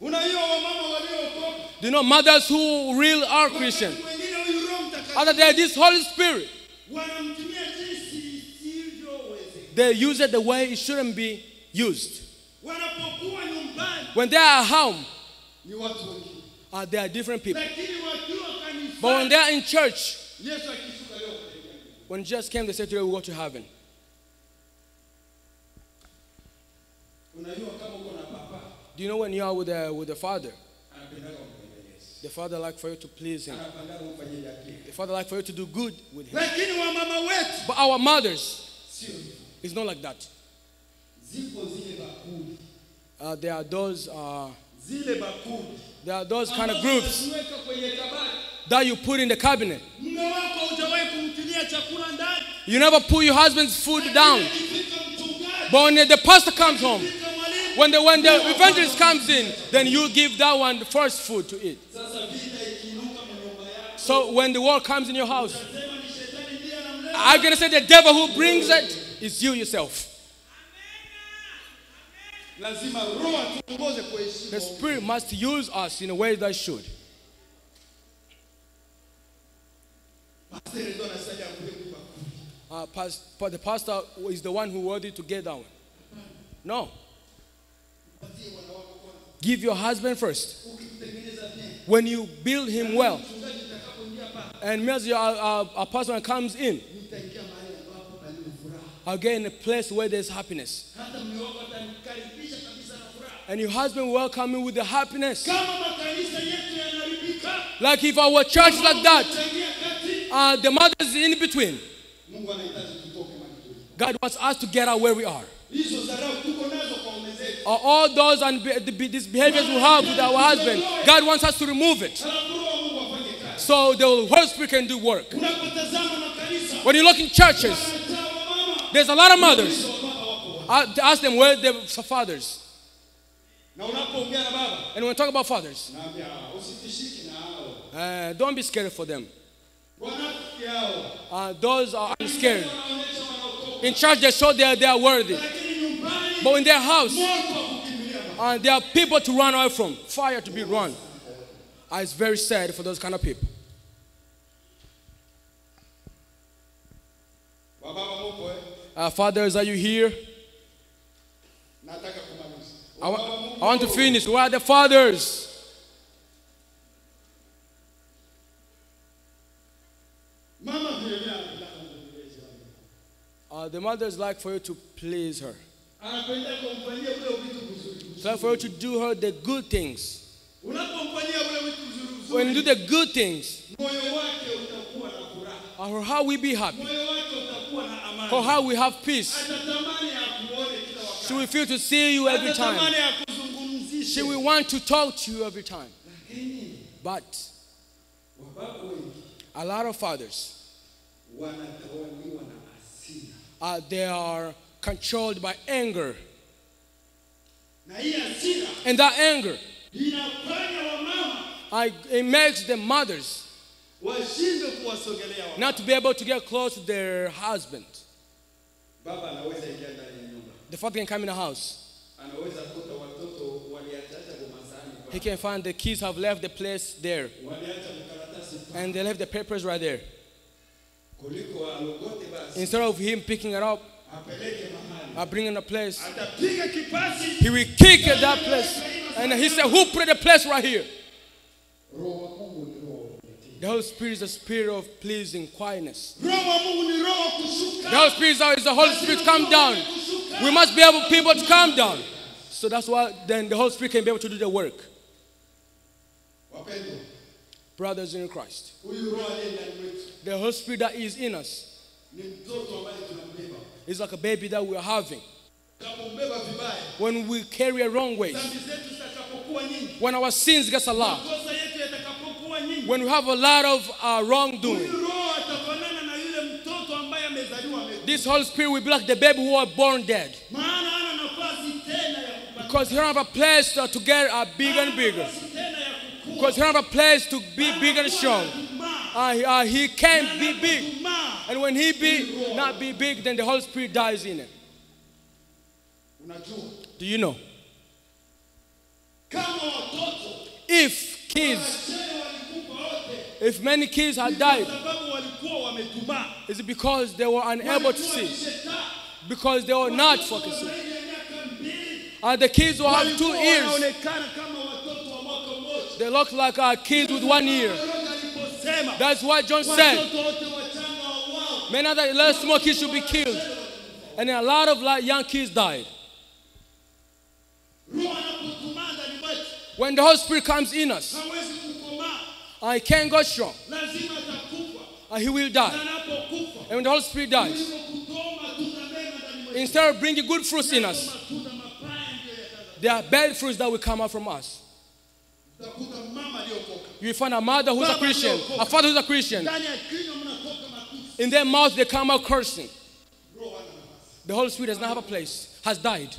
Unajua wamama waliokoka Do you know mothers who real are Christian? Wakati mwingine huyu Other than this Holy Spirit, wanamtumia jinsi isivyowezekana. they use it the way it shouldn't be used. When they are at home, uh, they are different people. But when they are in church, Yesu akishuka leo katika when Jesus came, they said today we go to heaven. Unajua kama uko na papa Do you know when you are with the, with the Father, anapendaga kumpenda Yesu, the Father like for you to please Him. anapandaga ufanye yake. The Father like for you to do good with Him. Lakini wamama wetu But our mothers, it's not like that. Zipo zile bakuli, Uh, there are those, uh, there are those kind of groups unaziweka kwenye kabati. that you put in the cabinet. Mume wako hujawahi kumtilia chakula ndani, You never put your husband's food down. But when the pastor comes home, when the, when the evangelist comes in, then you give that one the first food to eat. sasa vita ikiinuka mnyumba yako, So when the war comes in your house, sema ni shetani ndiye anamleta. I'm going to say the devil who brings it is you yourself. Lazima Roho atuongoze The. Spirit must use us in a way that should. Pastor ndio anasaidia kule bakuli. Uh, pas- but the pastor is the one who worthy to get down. No. Patie bwana wako kwanza. Give your husband first. When you build him well, mchungaji atakapoingia pale, and as your uh, uh, a person comes in, nitaingia mahali ambapo palipo furaha. I'll get in a place where there's happiness. And your husband will welcome you with the happiness. Kama makanisa yetu yanaharibika, Like if our church like that, uh, the mothers in between, Mungu anahitaji tutoke mahali tulipo. God wants us to get out where we are. Hizo dharau tuko nazo kwa ume zetu. Uh, all those and the, the, these behaviors we have with our husband, God wants us to remove it. Halafu Roho wa Mungu afanye kazi. So the Holy Spirit can do work. When you look in churches, there's a lot of mothers. wapi? Uh, ask them where their fathers. Na unapoongea na baba, And when we talk about fathers, naambia usitishiki na hao. uh, don't be scared for them. Uh, those are scared. In church, they show they, they are worthy. But in their house, moto wa kukimbilia baba. uh, there are people to run away from, fire to be run. Uh, it's very sad for those kind of people. Eh? Uh, fathers, are you here? I, wa- I want to finish. Where are the fathers? Mama vile vile anataka kumbembeleza wamama. Uh, the mothers like for you to please her. Anapenda kumfanyia ule vitu vizuri. It's like for you to do her the good things. Unapomfanyia ule vitu vizuri When you do the good things, moyo wake utakuwa or how we be happy, Moyo wake utakuwa na amani. or how we have peace. She will feel to see you every time. She will want to talk to you every time. But a lot of fathers, wanatawaliwa na hasira. uh, they are controlled by anger. Na hii hasira And that anger, I, it makes the mothers washindwe kuwasogelea wamama. not to be able to get close to their husband. Baba anaweza ingia ndani ya nyumba, The father can come in the house. anaweza kuta watoto waliachacha gumasani He can find the kids have left the place there. waliacha mkaratasi pa, And they left the papers right there. kuliko alogote basi Instead of him picking it up, uh, bringing a place, he will kick at that place. And he said, Who put the place right here? The Holy Spirit is a spirit of pleasing, quietness. Roho wa Mungu ni roho wa kushuka. The Holy Spirit is the Holy Spirit come down. We must be able people to come down. So that's why then the Holy Spirit can be able to do the work. Brothers in Christ. huyu roho aliye ndani mwetu The Holy Spirit that is in us ni mtoto ambaye tunambeba. is like a baby that we are having. When we carry a wrong way, dhambi zetu zitakapokuwa nyingi, when our sins get a when we have a lot of uh, wrongdoing, huyu roho atafanana na yule mtoto ambaye amezaliwa amekufa. this Holy Spirit will be like the baby who are born dead. maana hana nafasi tena ya kupata Because he don't have a place uh, to get uh, bigger and bigger. nafasi tena ya kukua. Because he don't have a place to be big and strong. Uh, he, uh, he can't be big. And when he be not be big, then the Holy Spirit dies in him. Do you know? If kids, wazee walikufa wote if many kids had died, sababu walikuwa wametumaa. is it because they were unable to see? Because they were not focusing. zaidi ya miaka mbili And the kids will have two ears. wanaonekana kama watoto wa mwaka mmoja. They look like uh, kids with one ear. That's what John said. watoto wote wachanga wauawe. Many other little small kids should be killed. And a lot of like, young kids died. Roho anapotumaa ndani mwetu When the Holy Spirit comes in us, he can't go strong. Uh, he will die. And when the Holy Spirit dies, kuliko kutoa matunda mema ndani mwetu, instead of bringing good fruits in us, matunda mabaya ndio yataza. there are bad fruits that will come out from us. Utakuta mama aliyokoka You find a mother who's a Christian, a father who's a Christian. ndani ya kinywa mnatoka matusi. In their mouth, they come out cursing. Roho hana nafasi. The Holy Spirit does not have a place, has died.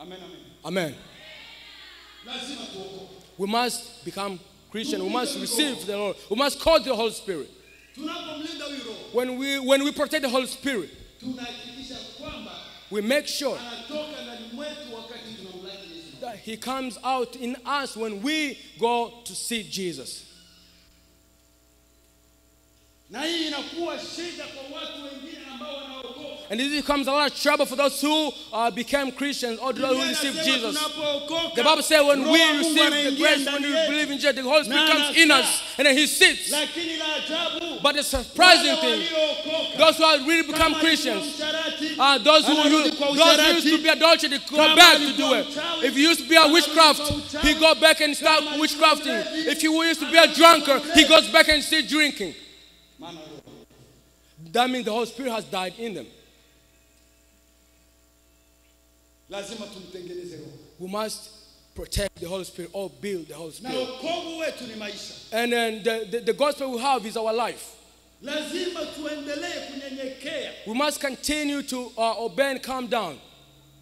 Amen, amen. Amen. We must become Christian. We must receive the Lord. We must call the Holy Spirit. When we, when we protect the Holy Spirit, we make sure that He comes out in us when we go to see Jesus. And this becomes a lot of trouble for those who uh, became Christians or those who received Jesus. The Bible says when we receive the grace, when we believe in Jesus, the Holy Spirit comes in us and then He sits. lakini la ajabu But the surprising thing, those who have really become Christians, Uh, those who used, those who used to be adultery, they go back to do it. If you used to be a witchcraft, he go back and start witchcrafting. If you used to be a drunkard, he goes back and still drinking. That means the Holy Spirit has died in them. lazima tumtengeneze roho We must protect the Holy Spirit or build the Holy Spirit. wokovu wetu ni maisha And then the, the, the gospel we have is our life. lazima tuendelee kunyenyekea We must continue to uh, obey and calm down,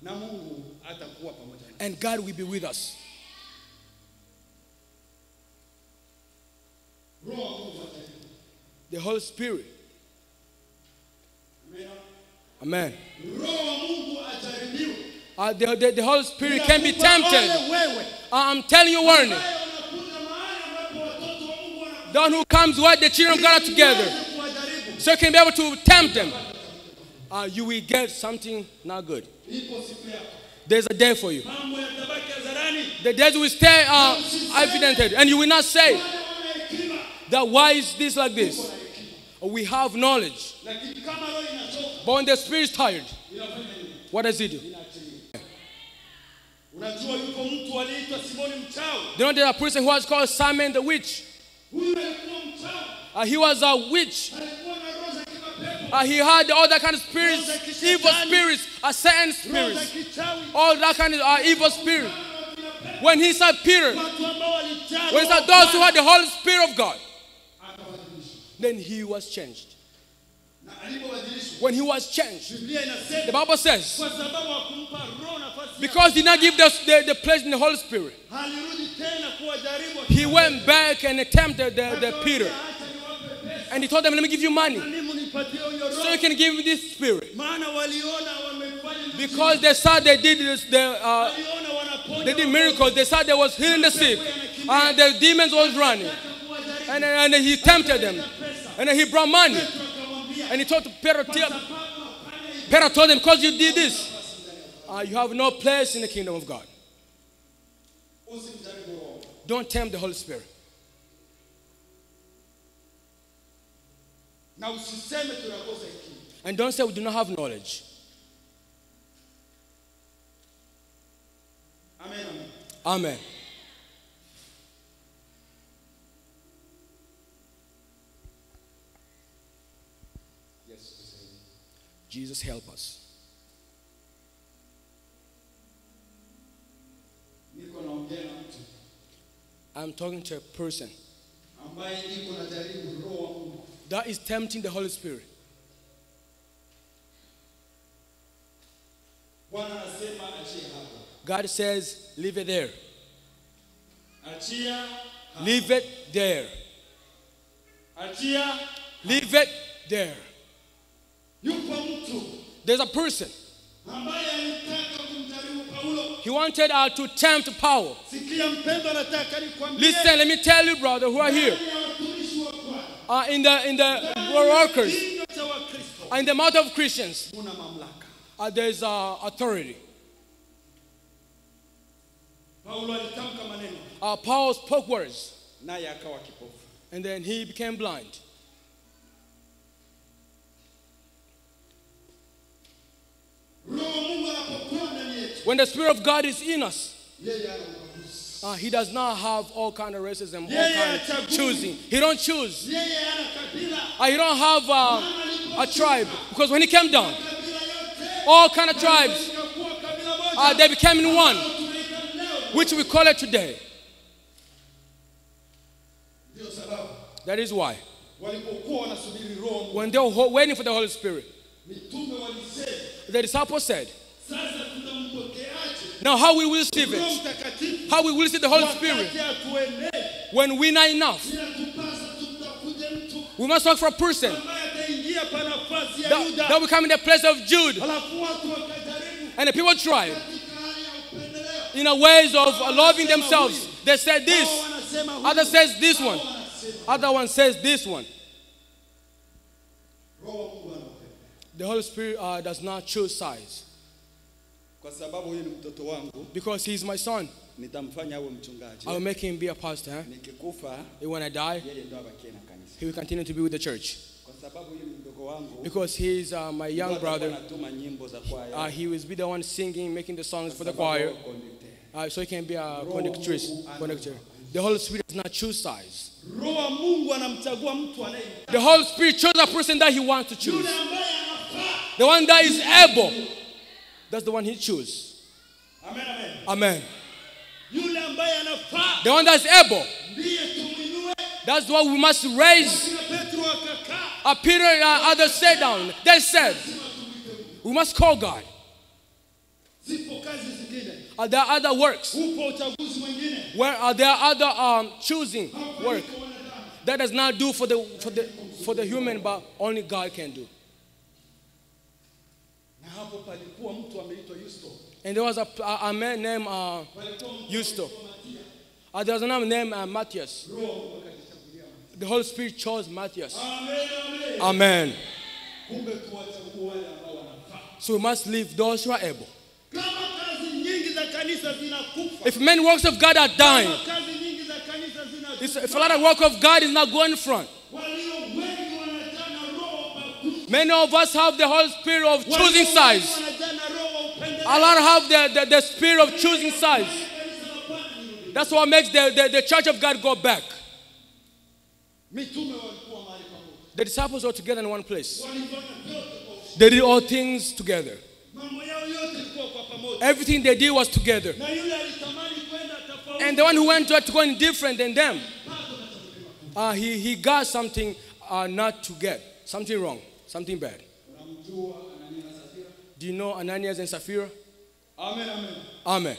na mungu atakuwa pamoja nasi. and God will be with us. roho wa mungu atakuwa. The Holy Spirit. Amen. Amen. roho wa mungu ajaribiwe Uh, the, the, the Holy Spirit can be tempted. Uh, I'm telling you, warning. ambaye unakuja mahali ambapo watoto wa mungu wanakuja The one who comes where the children of God are together. So you can be able to tempt them. Uh, you will get something not good. ipo siku yako There's a day for you. mambo yatabaki hadharani The days will stay uh, evidented, and you will not say wale wana hekima that why is this like this? We have knowledge, lakini kama roho inachoka but when the spirit is tired, what does he do? unajua yuko mtu aliitwa simoni mchawi You know there's a person who was called Simon the witch. huyu alikuwa mchawi Uh, he was a witch. alikuwa na roho za kimapepo Uh, he had all that kind of spirits, evil spirits, a certain spirits, all that kind of uh, evil spirit. When he saw Peter, watu ambao walijaa when he saw those who had the Holy Spirit of God. Then he was changed. When he was changed, the Bible says, kwa sababu hakumpa roho nafasi ya- because he did not give the, the, the place in the Holy Spirit, alirudi tena kuwajaribu he went back and tempted the, the Peter. "Acha niwape pesa, And he told them, let me give you money na mimi nipatie huyo so you can give me this spirit. maana waliona wamefanya ndio Because they saw they did this, the, uh, they did miracles. They saw they was healing the sick. And the demons was running. And, and he tempted them. And then he brought money. And he told Peter, "Kwa sababu hapana hivi, Peter told him, because you did this, uh, you have no place in the kingdom of God. Don't tempt the Holy Spirit. na usiseme tunakosa hekima And don't say we do not have knowledge. amen amen Amen. yes tusaidie. Jesus, help us. niko naongea na mtu I'm talking to a person ambaye iko na jaribu roho wa mungu that is tempting the Holy Spirit. bwana anasema achie hapo God says, leave it there. Leave it there. Leave it there. There's a person ambaye alitaka kumjaribu paulo He wanted uh, to tempt Paul. Sikia mpendwa, nataka nikwambie Listen, let me tell you, brother, who are here ndani ya watumishi wa Bwana, uh, in the in the workers, kinywa cha Wakristo uh, in the mouth of Christians, uh, there's uh, authority. Uh, Paul spoke words, naye akawa kipofu. and then he became blind. When the Spirit of God is in us, yeye ana ubaguzi. uh, he does not have all kind of racism, all kind of choosing. He don't choose. Yeye ana kabila, Uh, he don't have uh, a tribe because when he came down, all kind of tribes ikakuwa kabila moja. uh, they became in one, which we call it today. That is why walipokuwa wanasubiri Roho wa Mungu, when they were waiting for the Holy Spirit, the disciples said, "Now how we will we receive it? How will we receive the Holy Spirit? when we're not enough? Inatupasa tumtafute mtu We must look for a person. ambaye ataingia pa nafasi ya that, that will come in the place of Jude, halafu watu wakajaribu and the people tried. katika hali ya upendeleo. in a ways of loving themselves. They said this, Hao wanasema huyu, others says this one, other one says this one. Roho wa Mungu anapenda. The Holy Spirit uh, does not choose size Kwa sababu huyu ni mtoto wangu, because He's my son. nitamfanya awe mchungaji. I will make him be a pastor. And when I die, yeye ndo abakie na kanisa, he will continue to be with the church kwa sababu huyu ni mdogo wangu. because he's uh, my young brother. anatuma nyimbo za kwaya. Uh, he will be the one singing, making the songs for the choir, uh, so he can be a conductress, conductor. The Holy Spirit does not choose size. Roho wa Mungu anamchagua mtu anaye The Holy Spirit chose a person that He wants to choose. Yule ambaye anafaa. The one that is able. That's the one He chooses. Amen, amen. Amen. Yule The one that's able. That's why we must raise. Kina Petro akakaa, Uh, Peter and others sat down. They said, we must call God. zipo kazi zingine, Uh, there other works. upo uchaguzi mwingine Where are there other um, choosing work that does not do for the for the for the human, but only God can do. Na hapo palikuwa mtu ameitwa Yusto, And there was a, a, a man named uh, palikuwa mtu Justo. anaitwa Matia. Uh, there was a another named uh, Matthias. Roho wa Mungu akajichagulia Matia. The Holy Spirit chose Matthias. Amen, amen. Amen. Kumbe tuwachague wale ambao wanafaa. So we must leave those who are able. Kama kazi nyingi za kanisa zinakufa, If many works of God are dying, kama kazi nyingi za kanisa it's, zinakufa, if a lot of work of God is not going front, many of us have the Holy Spirit of choosing sides. wanajana roho wa upendeleo. A lot have the, the, the spirit of choosing sides. Kanisa la Bwana lirudi. That's what makes the, the, the church of God go back. Mitume walikuwa mahali pamoja. The disciples were together in one place. Walifanya vyote kwa ushirika. They did all things together. Mambo yao yote ilikuwa kwa pamoja. Everything they did was together. Na yule alitamani kwenda tofauti. And the one who went to, to go in different than them, uh, he, he got something uh, not to get, something wrong, something bad. Unamjua Anania na Safira? Do you know Ananias and Sapphira? Amen, amen. Amen.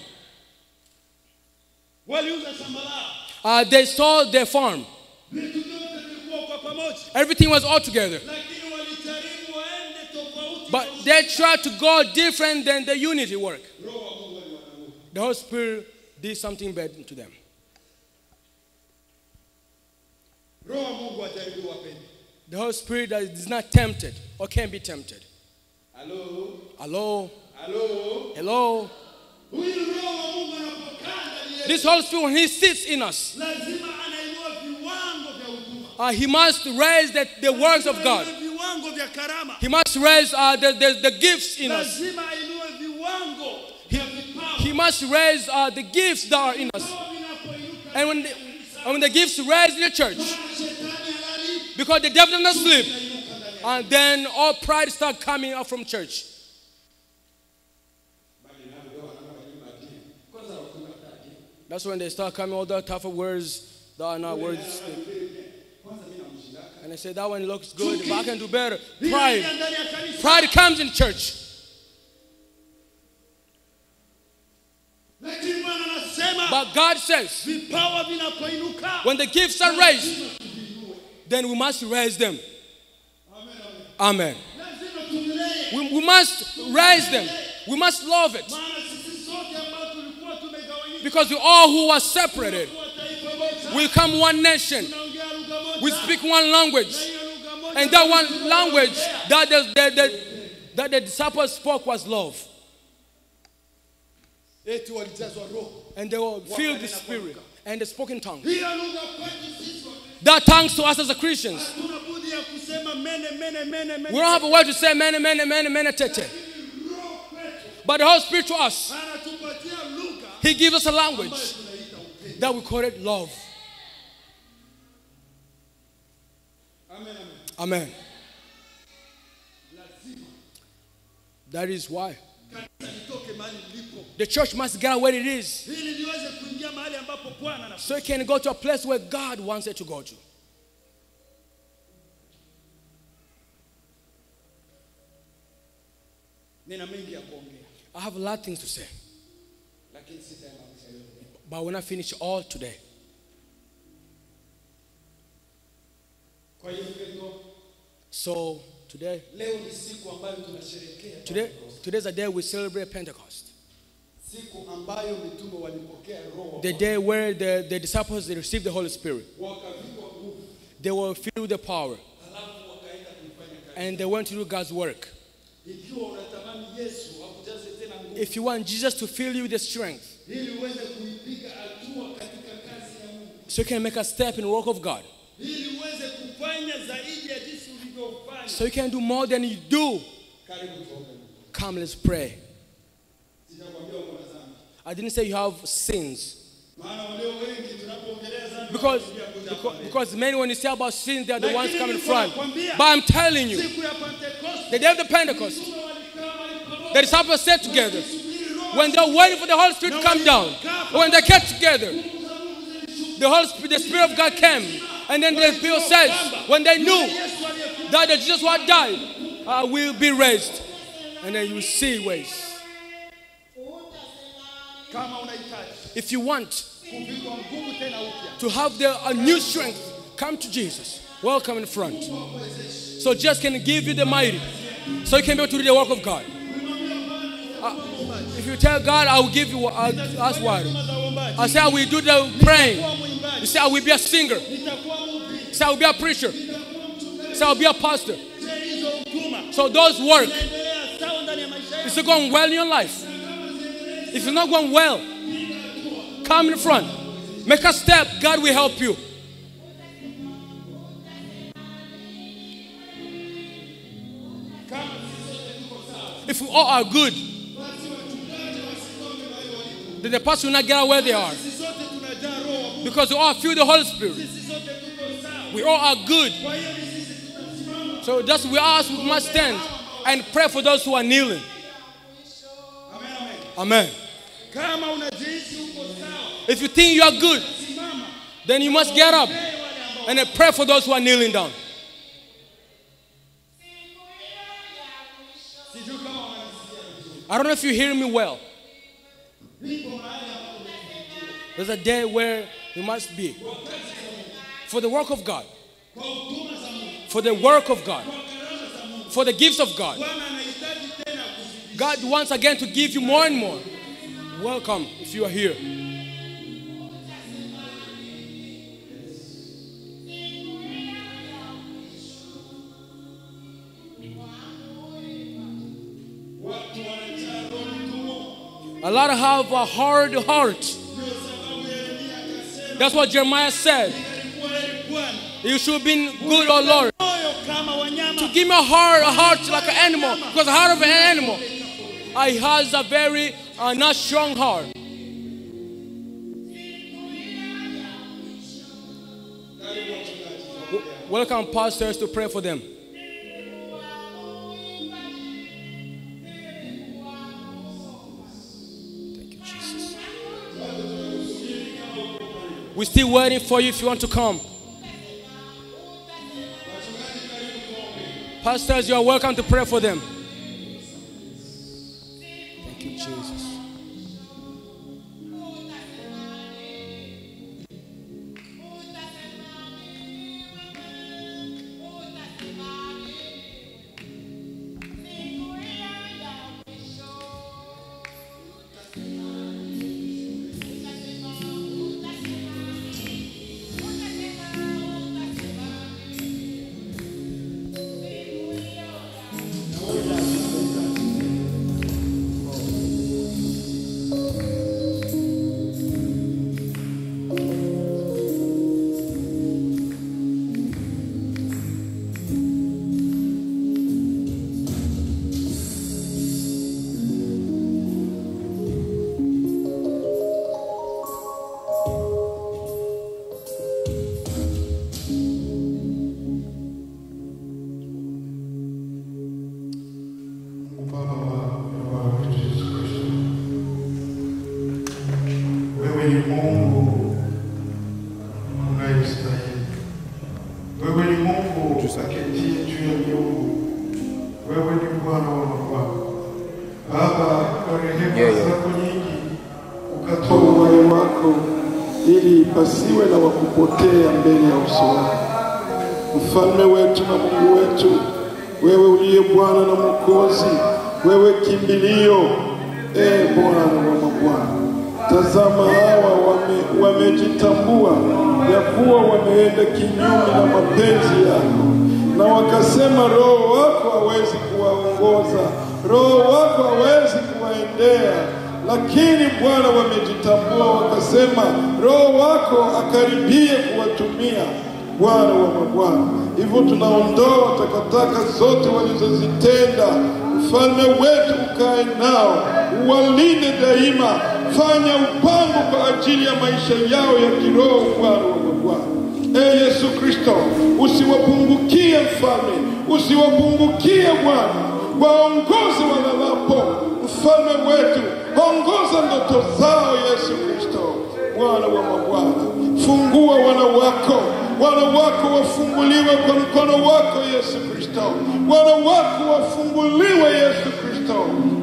Waliuza shamba lao. Uh, they sold their farm. Vitu vyote vilikuwa kwa pamoja. Everything was all together. Lakini walijaribu waende tofauti. But they tried to go different than the unity work. Roho wa Mungu aliwanunua. The Holy Spirit did something bad to them. Roho wa Mungu ajaribu wapende. The Holy Spirit that is not tempted or can be tempted. Hello. Hello? Hello. Hello? Huyu Roho wa Mungu anapokaa ndani yetu, This Holy Spirit, when He sits in us, lazima anainua viwango vya huduma. uh, He must raise the, the works of God. Ainue viwango vya karama. He must raise uh, the, the, the gifts in us. Lazima ainue viwango vya vipawa. He must raise uh, the gifts that are in us. And when the, and when the gifts rise in the church, because the devil does not sleep, inuka ndani yake. and then all pride start coming up from church. That's when they start coming all the type of words that are not words. And they say that one looks good, but I can do better. Pride. ndani ya kanisa. Pride comes in church. Lakini Bwana anasema But God says, when the gifts are raised, then we must raise them. Amen. We, we must raise them. We must love it. Because we all who are separated, we come one nation. We speak one language. And that one language that the, the, the, that the disciples spoke was love. And they were filled with spirit. And they spoke in tongues. Hiyo lugha kwetu sisi wa- That thanks to us as a Christians. We don't have a word to say many, many, many, many tete. But the Holy Spirit to us, He gives us a language ambayo tunaita upendo. that we call it love. Amen, amen. Amen. That is why the church must get out where it is. Ili liweze kuingia mahali ambapo Bwana ana so it can go to a place where God wants it to go to. nina mengi ya kuongea. I have a lot of things to say, lakini sitaemamisha yote. but when I finish all today, Kwa hiyo Petro, so today, leo ni siku ambayo tunasherehekea today, today's a day we celebrate Pentecost, siku ambayo mitume walipokea roho the day where the, the disciples they received the Holy Spirit. They were filled with the power, halafu wakaenda kuifanya kazi. and they went to do God's work. Ikiwa unatamani Yesu akujaze tena nguvu. If you want Jesus to fill you with the strength, ili uweze kuipiga hatua katika kazi ya Mungu, so you can make a step in the work of God, so you can do more than you do. Come, let's pray. I didn't say you have sins. Because, because, because many, when you say about sins, they are the ones coming in front. But I'm telling you, the day of the Pentecost, the disciples sat together. When they're waiting for the Holy Spirit to come down, when they get together, the Holy Spirit, the Spirit of God came. And then the people says, when they knew that the Jesus who had died uh, will be raised. And then you see ways. If you want kuvikwa nguvu tena upya, to have the, a new strength, come to Jesus. Welcome in front. So Jesus can give you the mighty. So you can be able to do the work of God. Uh, if you tell God, I will give you, uh, that's what. kama za uombaji, I say, I will do the praying. You say, I will be a singer. mhubiri, Say, I will be a preacher. Say, I will be a pastor. So those work. endelea sawa ndani ya maisha yako. Is it going well in your life? If it's not going well, come in front. Make a step. God will help you. If we all are good, then the pastor will not get out where they are. Because we all feel the Holy Spirit. We all are good. So that's we ask, we must stand and pray for those who are kneeling. Amen, amen. Amen. Kama unajihisi If you think you are good, then you must get up Ee wale ambao and pray for those who are kneeling down. sijui kama wananisikia vizuri. I don't know if you hear me well. Niko mahali ambapo There's a day where you must be for the work of God, for the work of God, for the gifts of God. God wants again to give you more and more. Welcome if you are here. A lot of have a hard heart. That's what Jeremiah said. "Alikuwa yeye Bwana, You should have been good, oh Lord. To. Give me a heart, a heart like an animal, because the heart of an animal, I has a very uh, not strong heart. Welcome, pastors, to pray for them. We're still waiting for you if you want to come. Pastors, you are welcome to pray for them. Thank you, Jesus. Wewe kimbilio, e Bwana wa mabwana. Tazama hawa wame, wamejitambua ya kuwa wameenda kinyume na mapenzi yako, na wakasema Roho wako hawezi kuwaongoza, Roho wako hawezi kuwaendea lakini Bwana wamejitambua wakasema, Roho wako akaribie kuwatumia Bwana wa mabwana. Hivyo tunaondoa takataka zote walizozitenda. Mfalme wetu ukae nao, uwalinde daima, fanya upango kwa ajili ya maisha yao ya kiroho, Bwana wa Bwana. E Yesu Kristo, usiwapungukie mfalme, usiwapungukie Bwana, waongoze walalapo. Mfalme wetu, ongoza ndoto zao, Yesu Kristo, Bwana wa mabwana. Fungua wana wako, wana wako wafunguliwe kwa mkono wako, Yesu Kristo. Wana wako wafunguliwe, Yesu Kristo.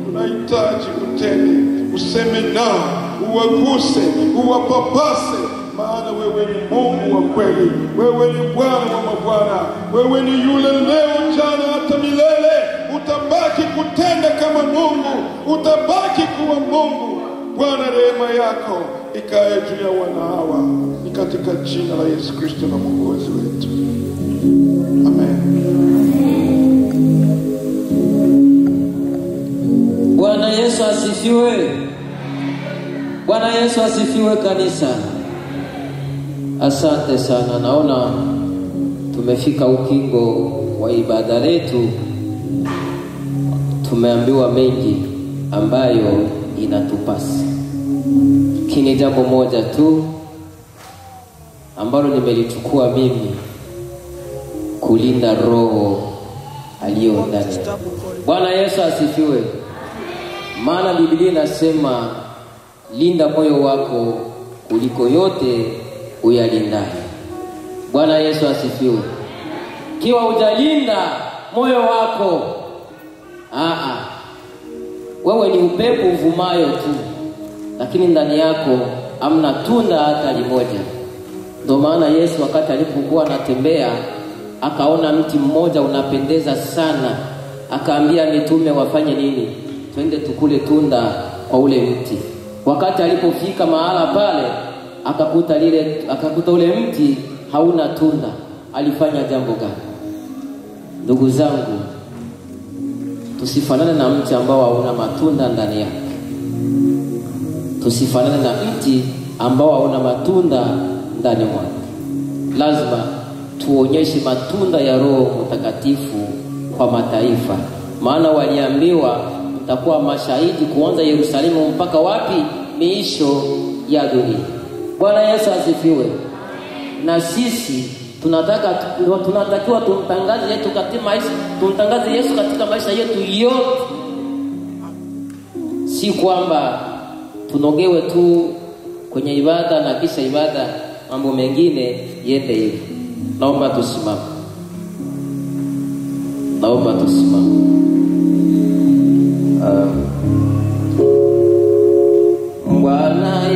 Tunahitaji utende, useme nao, uwaguse, uwapapase maana wewe ni Mungu wa kweli, wewe ni Bwana wa mabwana, wewe ni yule leo, jana, hata milele. Utabaki kutenda kama Mungu, utabaki kuwa Mungu. Bwana, rehema yako ikae juu ya wana hawa, ni katika jina la Yesu Kristo na mwokozi wetu, amen. Bwana Yesu asifiwe. Bwana Yesu asifiwe kanisa. Asante sana. Naona tumefika ukingo wa ibada letu. Tumeambiwa mengi ambayo inatupasa. Lakini jambo moja tu ambalo nimelichukua mimi kulinda roho aliyo ndani. Bwana Yesu asifiwe. Maana Biblia inasema linda moyo wako kuliko yote uyalindaye. Bwana Yesu asifiwe. Kiwa ujalinda moyo wako, aa, wewe ni upepo uvumayo tu, lakini ndani yako amna tunda hata limoja. Ndio maana Yesu wakati alipokuwa anatembea akaona mti mmoja unapendeza sana, akaambia mitume wafanye nini? Twende tukule tunda kwa ule mti. Wakati alipofika mahala pale akakuta lile akakuta ule mti hauna tunda, alifanya jambo gani? Ndugu zangu, tusifanane na mti ambao hauna matunda ndani yake. Tusifanane na mti ambao hauna matunda ndani mwake. Lazima tuonyeshe matunda ya Roho Mtakatifu kwa mataifa, maana waliambiwa mtakuwa mashahidi kuanza Yerusalemu mpaka wapi? Miisho ya dunia. Bwana Yesu asifiwe. Na sisi tunataka tunatakiwa tumtangaze yetu katika maisha, tumtangaze Yesu katika maisha yetu yote, si kwamba tunogewe tu kwenye ibada na kisha ibada mambo mengine yende hivi. Naomba tusimame, naomba tusimame. Bwana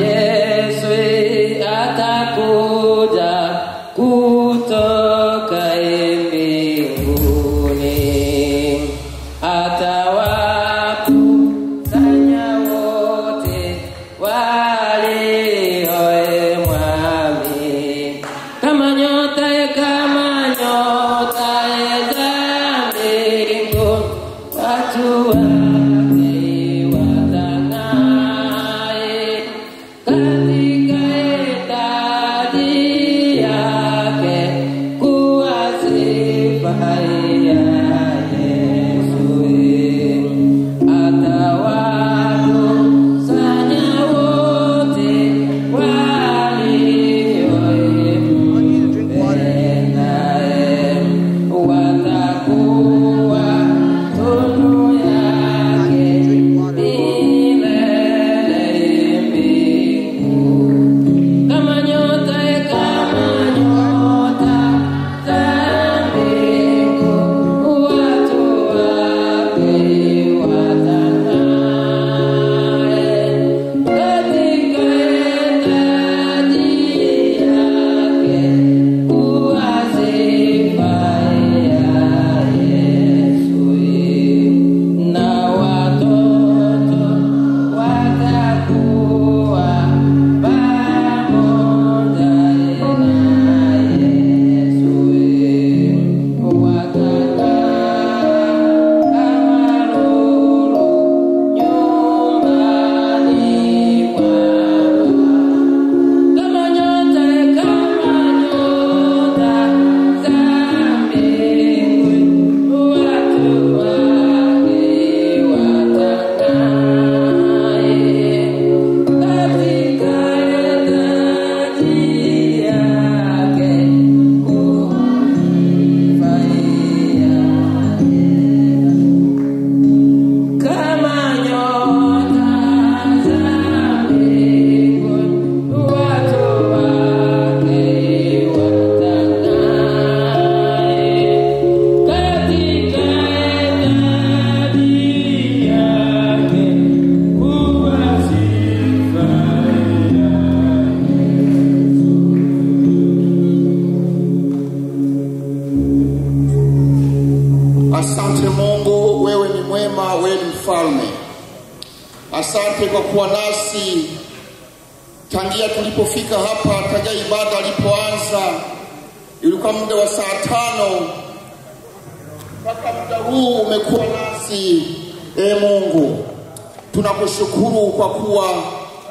kuwa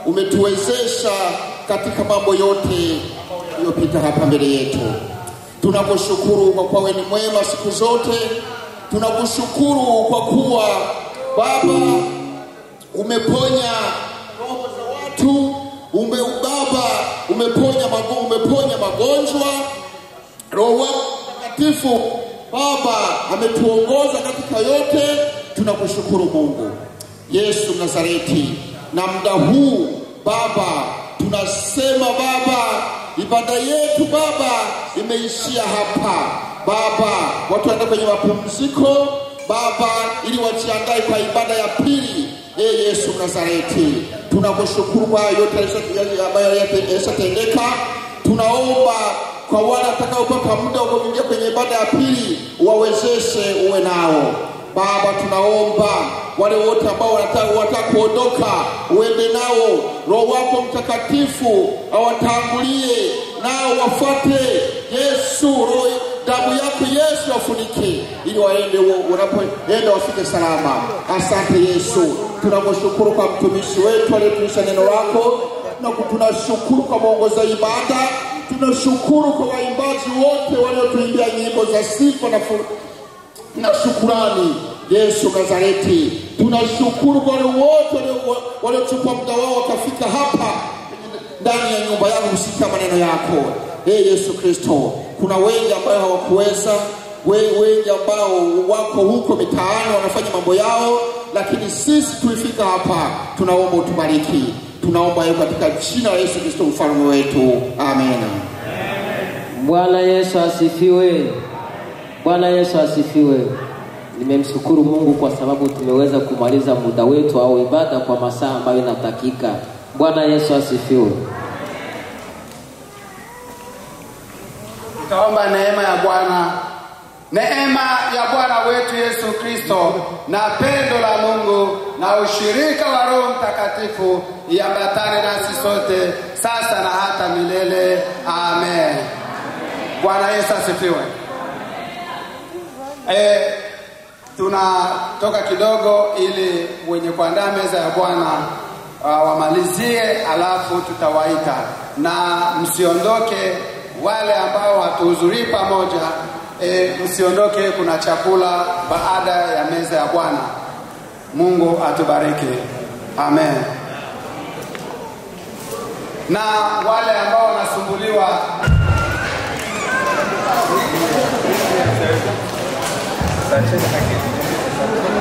umetuwezesha katika mambo yote yaliyopita hapa mbele yetu. Tunakushukuru kwa kuwa wewe ni mwema siku zote. Tunakushukuru kwa kuwa Baba umeponya roho za watu, ume Baba umeponya mago, umeponya magonjwa. Roho Mtakatifu Baba ametuongoza katika yote. Tunakushukuru Mungu Yesu Nazareti, na muda huu Baba tunasema Baba, ibada yetu Baba imeishia hapa Baba, watu waenda kwenye mapumziko Baba, ili wajiandae kwa ibada ya pili. E Yesu Nazareti, tunakushukuru kwa yote ambayo yashatendeka. Tunaomba kwa wale watakaopata muda wa kuingia kwenye ibada ya pili, wawezeshe uwe nao Baba. Tunaomba wale wote ambao wanataka kuondoka, uende nao, Roho wako Mtakatifu awatangulie nao wafuate Yesu, roho damu yako Yesu wafunike, ili waende wanapoenda wafike salama. Asante Yesu, tunakushukuru kwa mtumishi wetu aliyetumisha neno lako, na tunashukuru kwa mwongoza ibada, tunashukuru kwa waimbaji wote waliotuimbia nyimbo za sifa na, fu- na shukurani. Yesu Nazareti, tunashukuru wale wote walio- waliochukua muda wao wakafika hapa ndani ya nyumba yako kusikia maneno yako. Ee Yesu Kristo, kuna wengi ambao hawakuweza, we- wengi ambao wako huko mitaani wanafanya mambo yao, lakini sisi tulifika hapa, tunaomba utubariki, tunaomba hiyo katika jina la Yesu Kristo mfalme wetu, amen. Bwana Yesu asifiwe. Bwana Yesu asifiwe. Nimemshukuru Mungu kwa sababu tumeweza kumaliza muda wetu au ibada kwa masaa ambayo inatakika. Bwana Yesu asifiwe. Tutaomba neema ya Bwana, neema ya Bwana wetu Yesu Kristo na pendo la Mungu na ushirika wa Roho Mtakatifu iambatane nasi sote sasa na hata milele. Amen. Bwana Yesu asifiwe. E, tunatoka kidogo ili wenye kuandaa meza ya Bwana uh, wamalizie, alafu tutawaita na msiondoke. Wale ambao hatuhudhurii pamoja e, msiondoke, kuna chakula baada ya meza ya Bwana. Mungu atubariki, amen. Na wale ambao wanasumbuliwa That's it.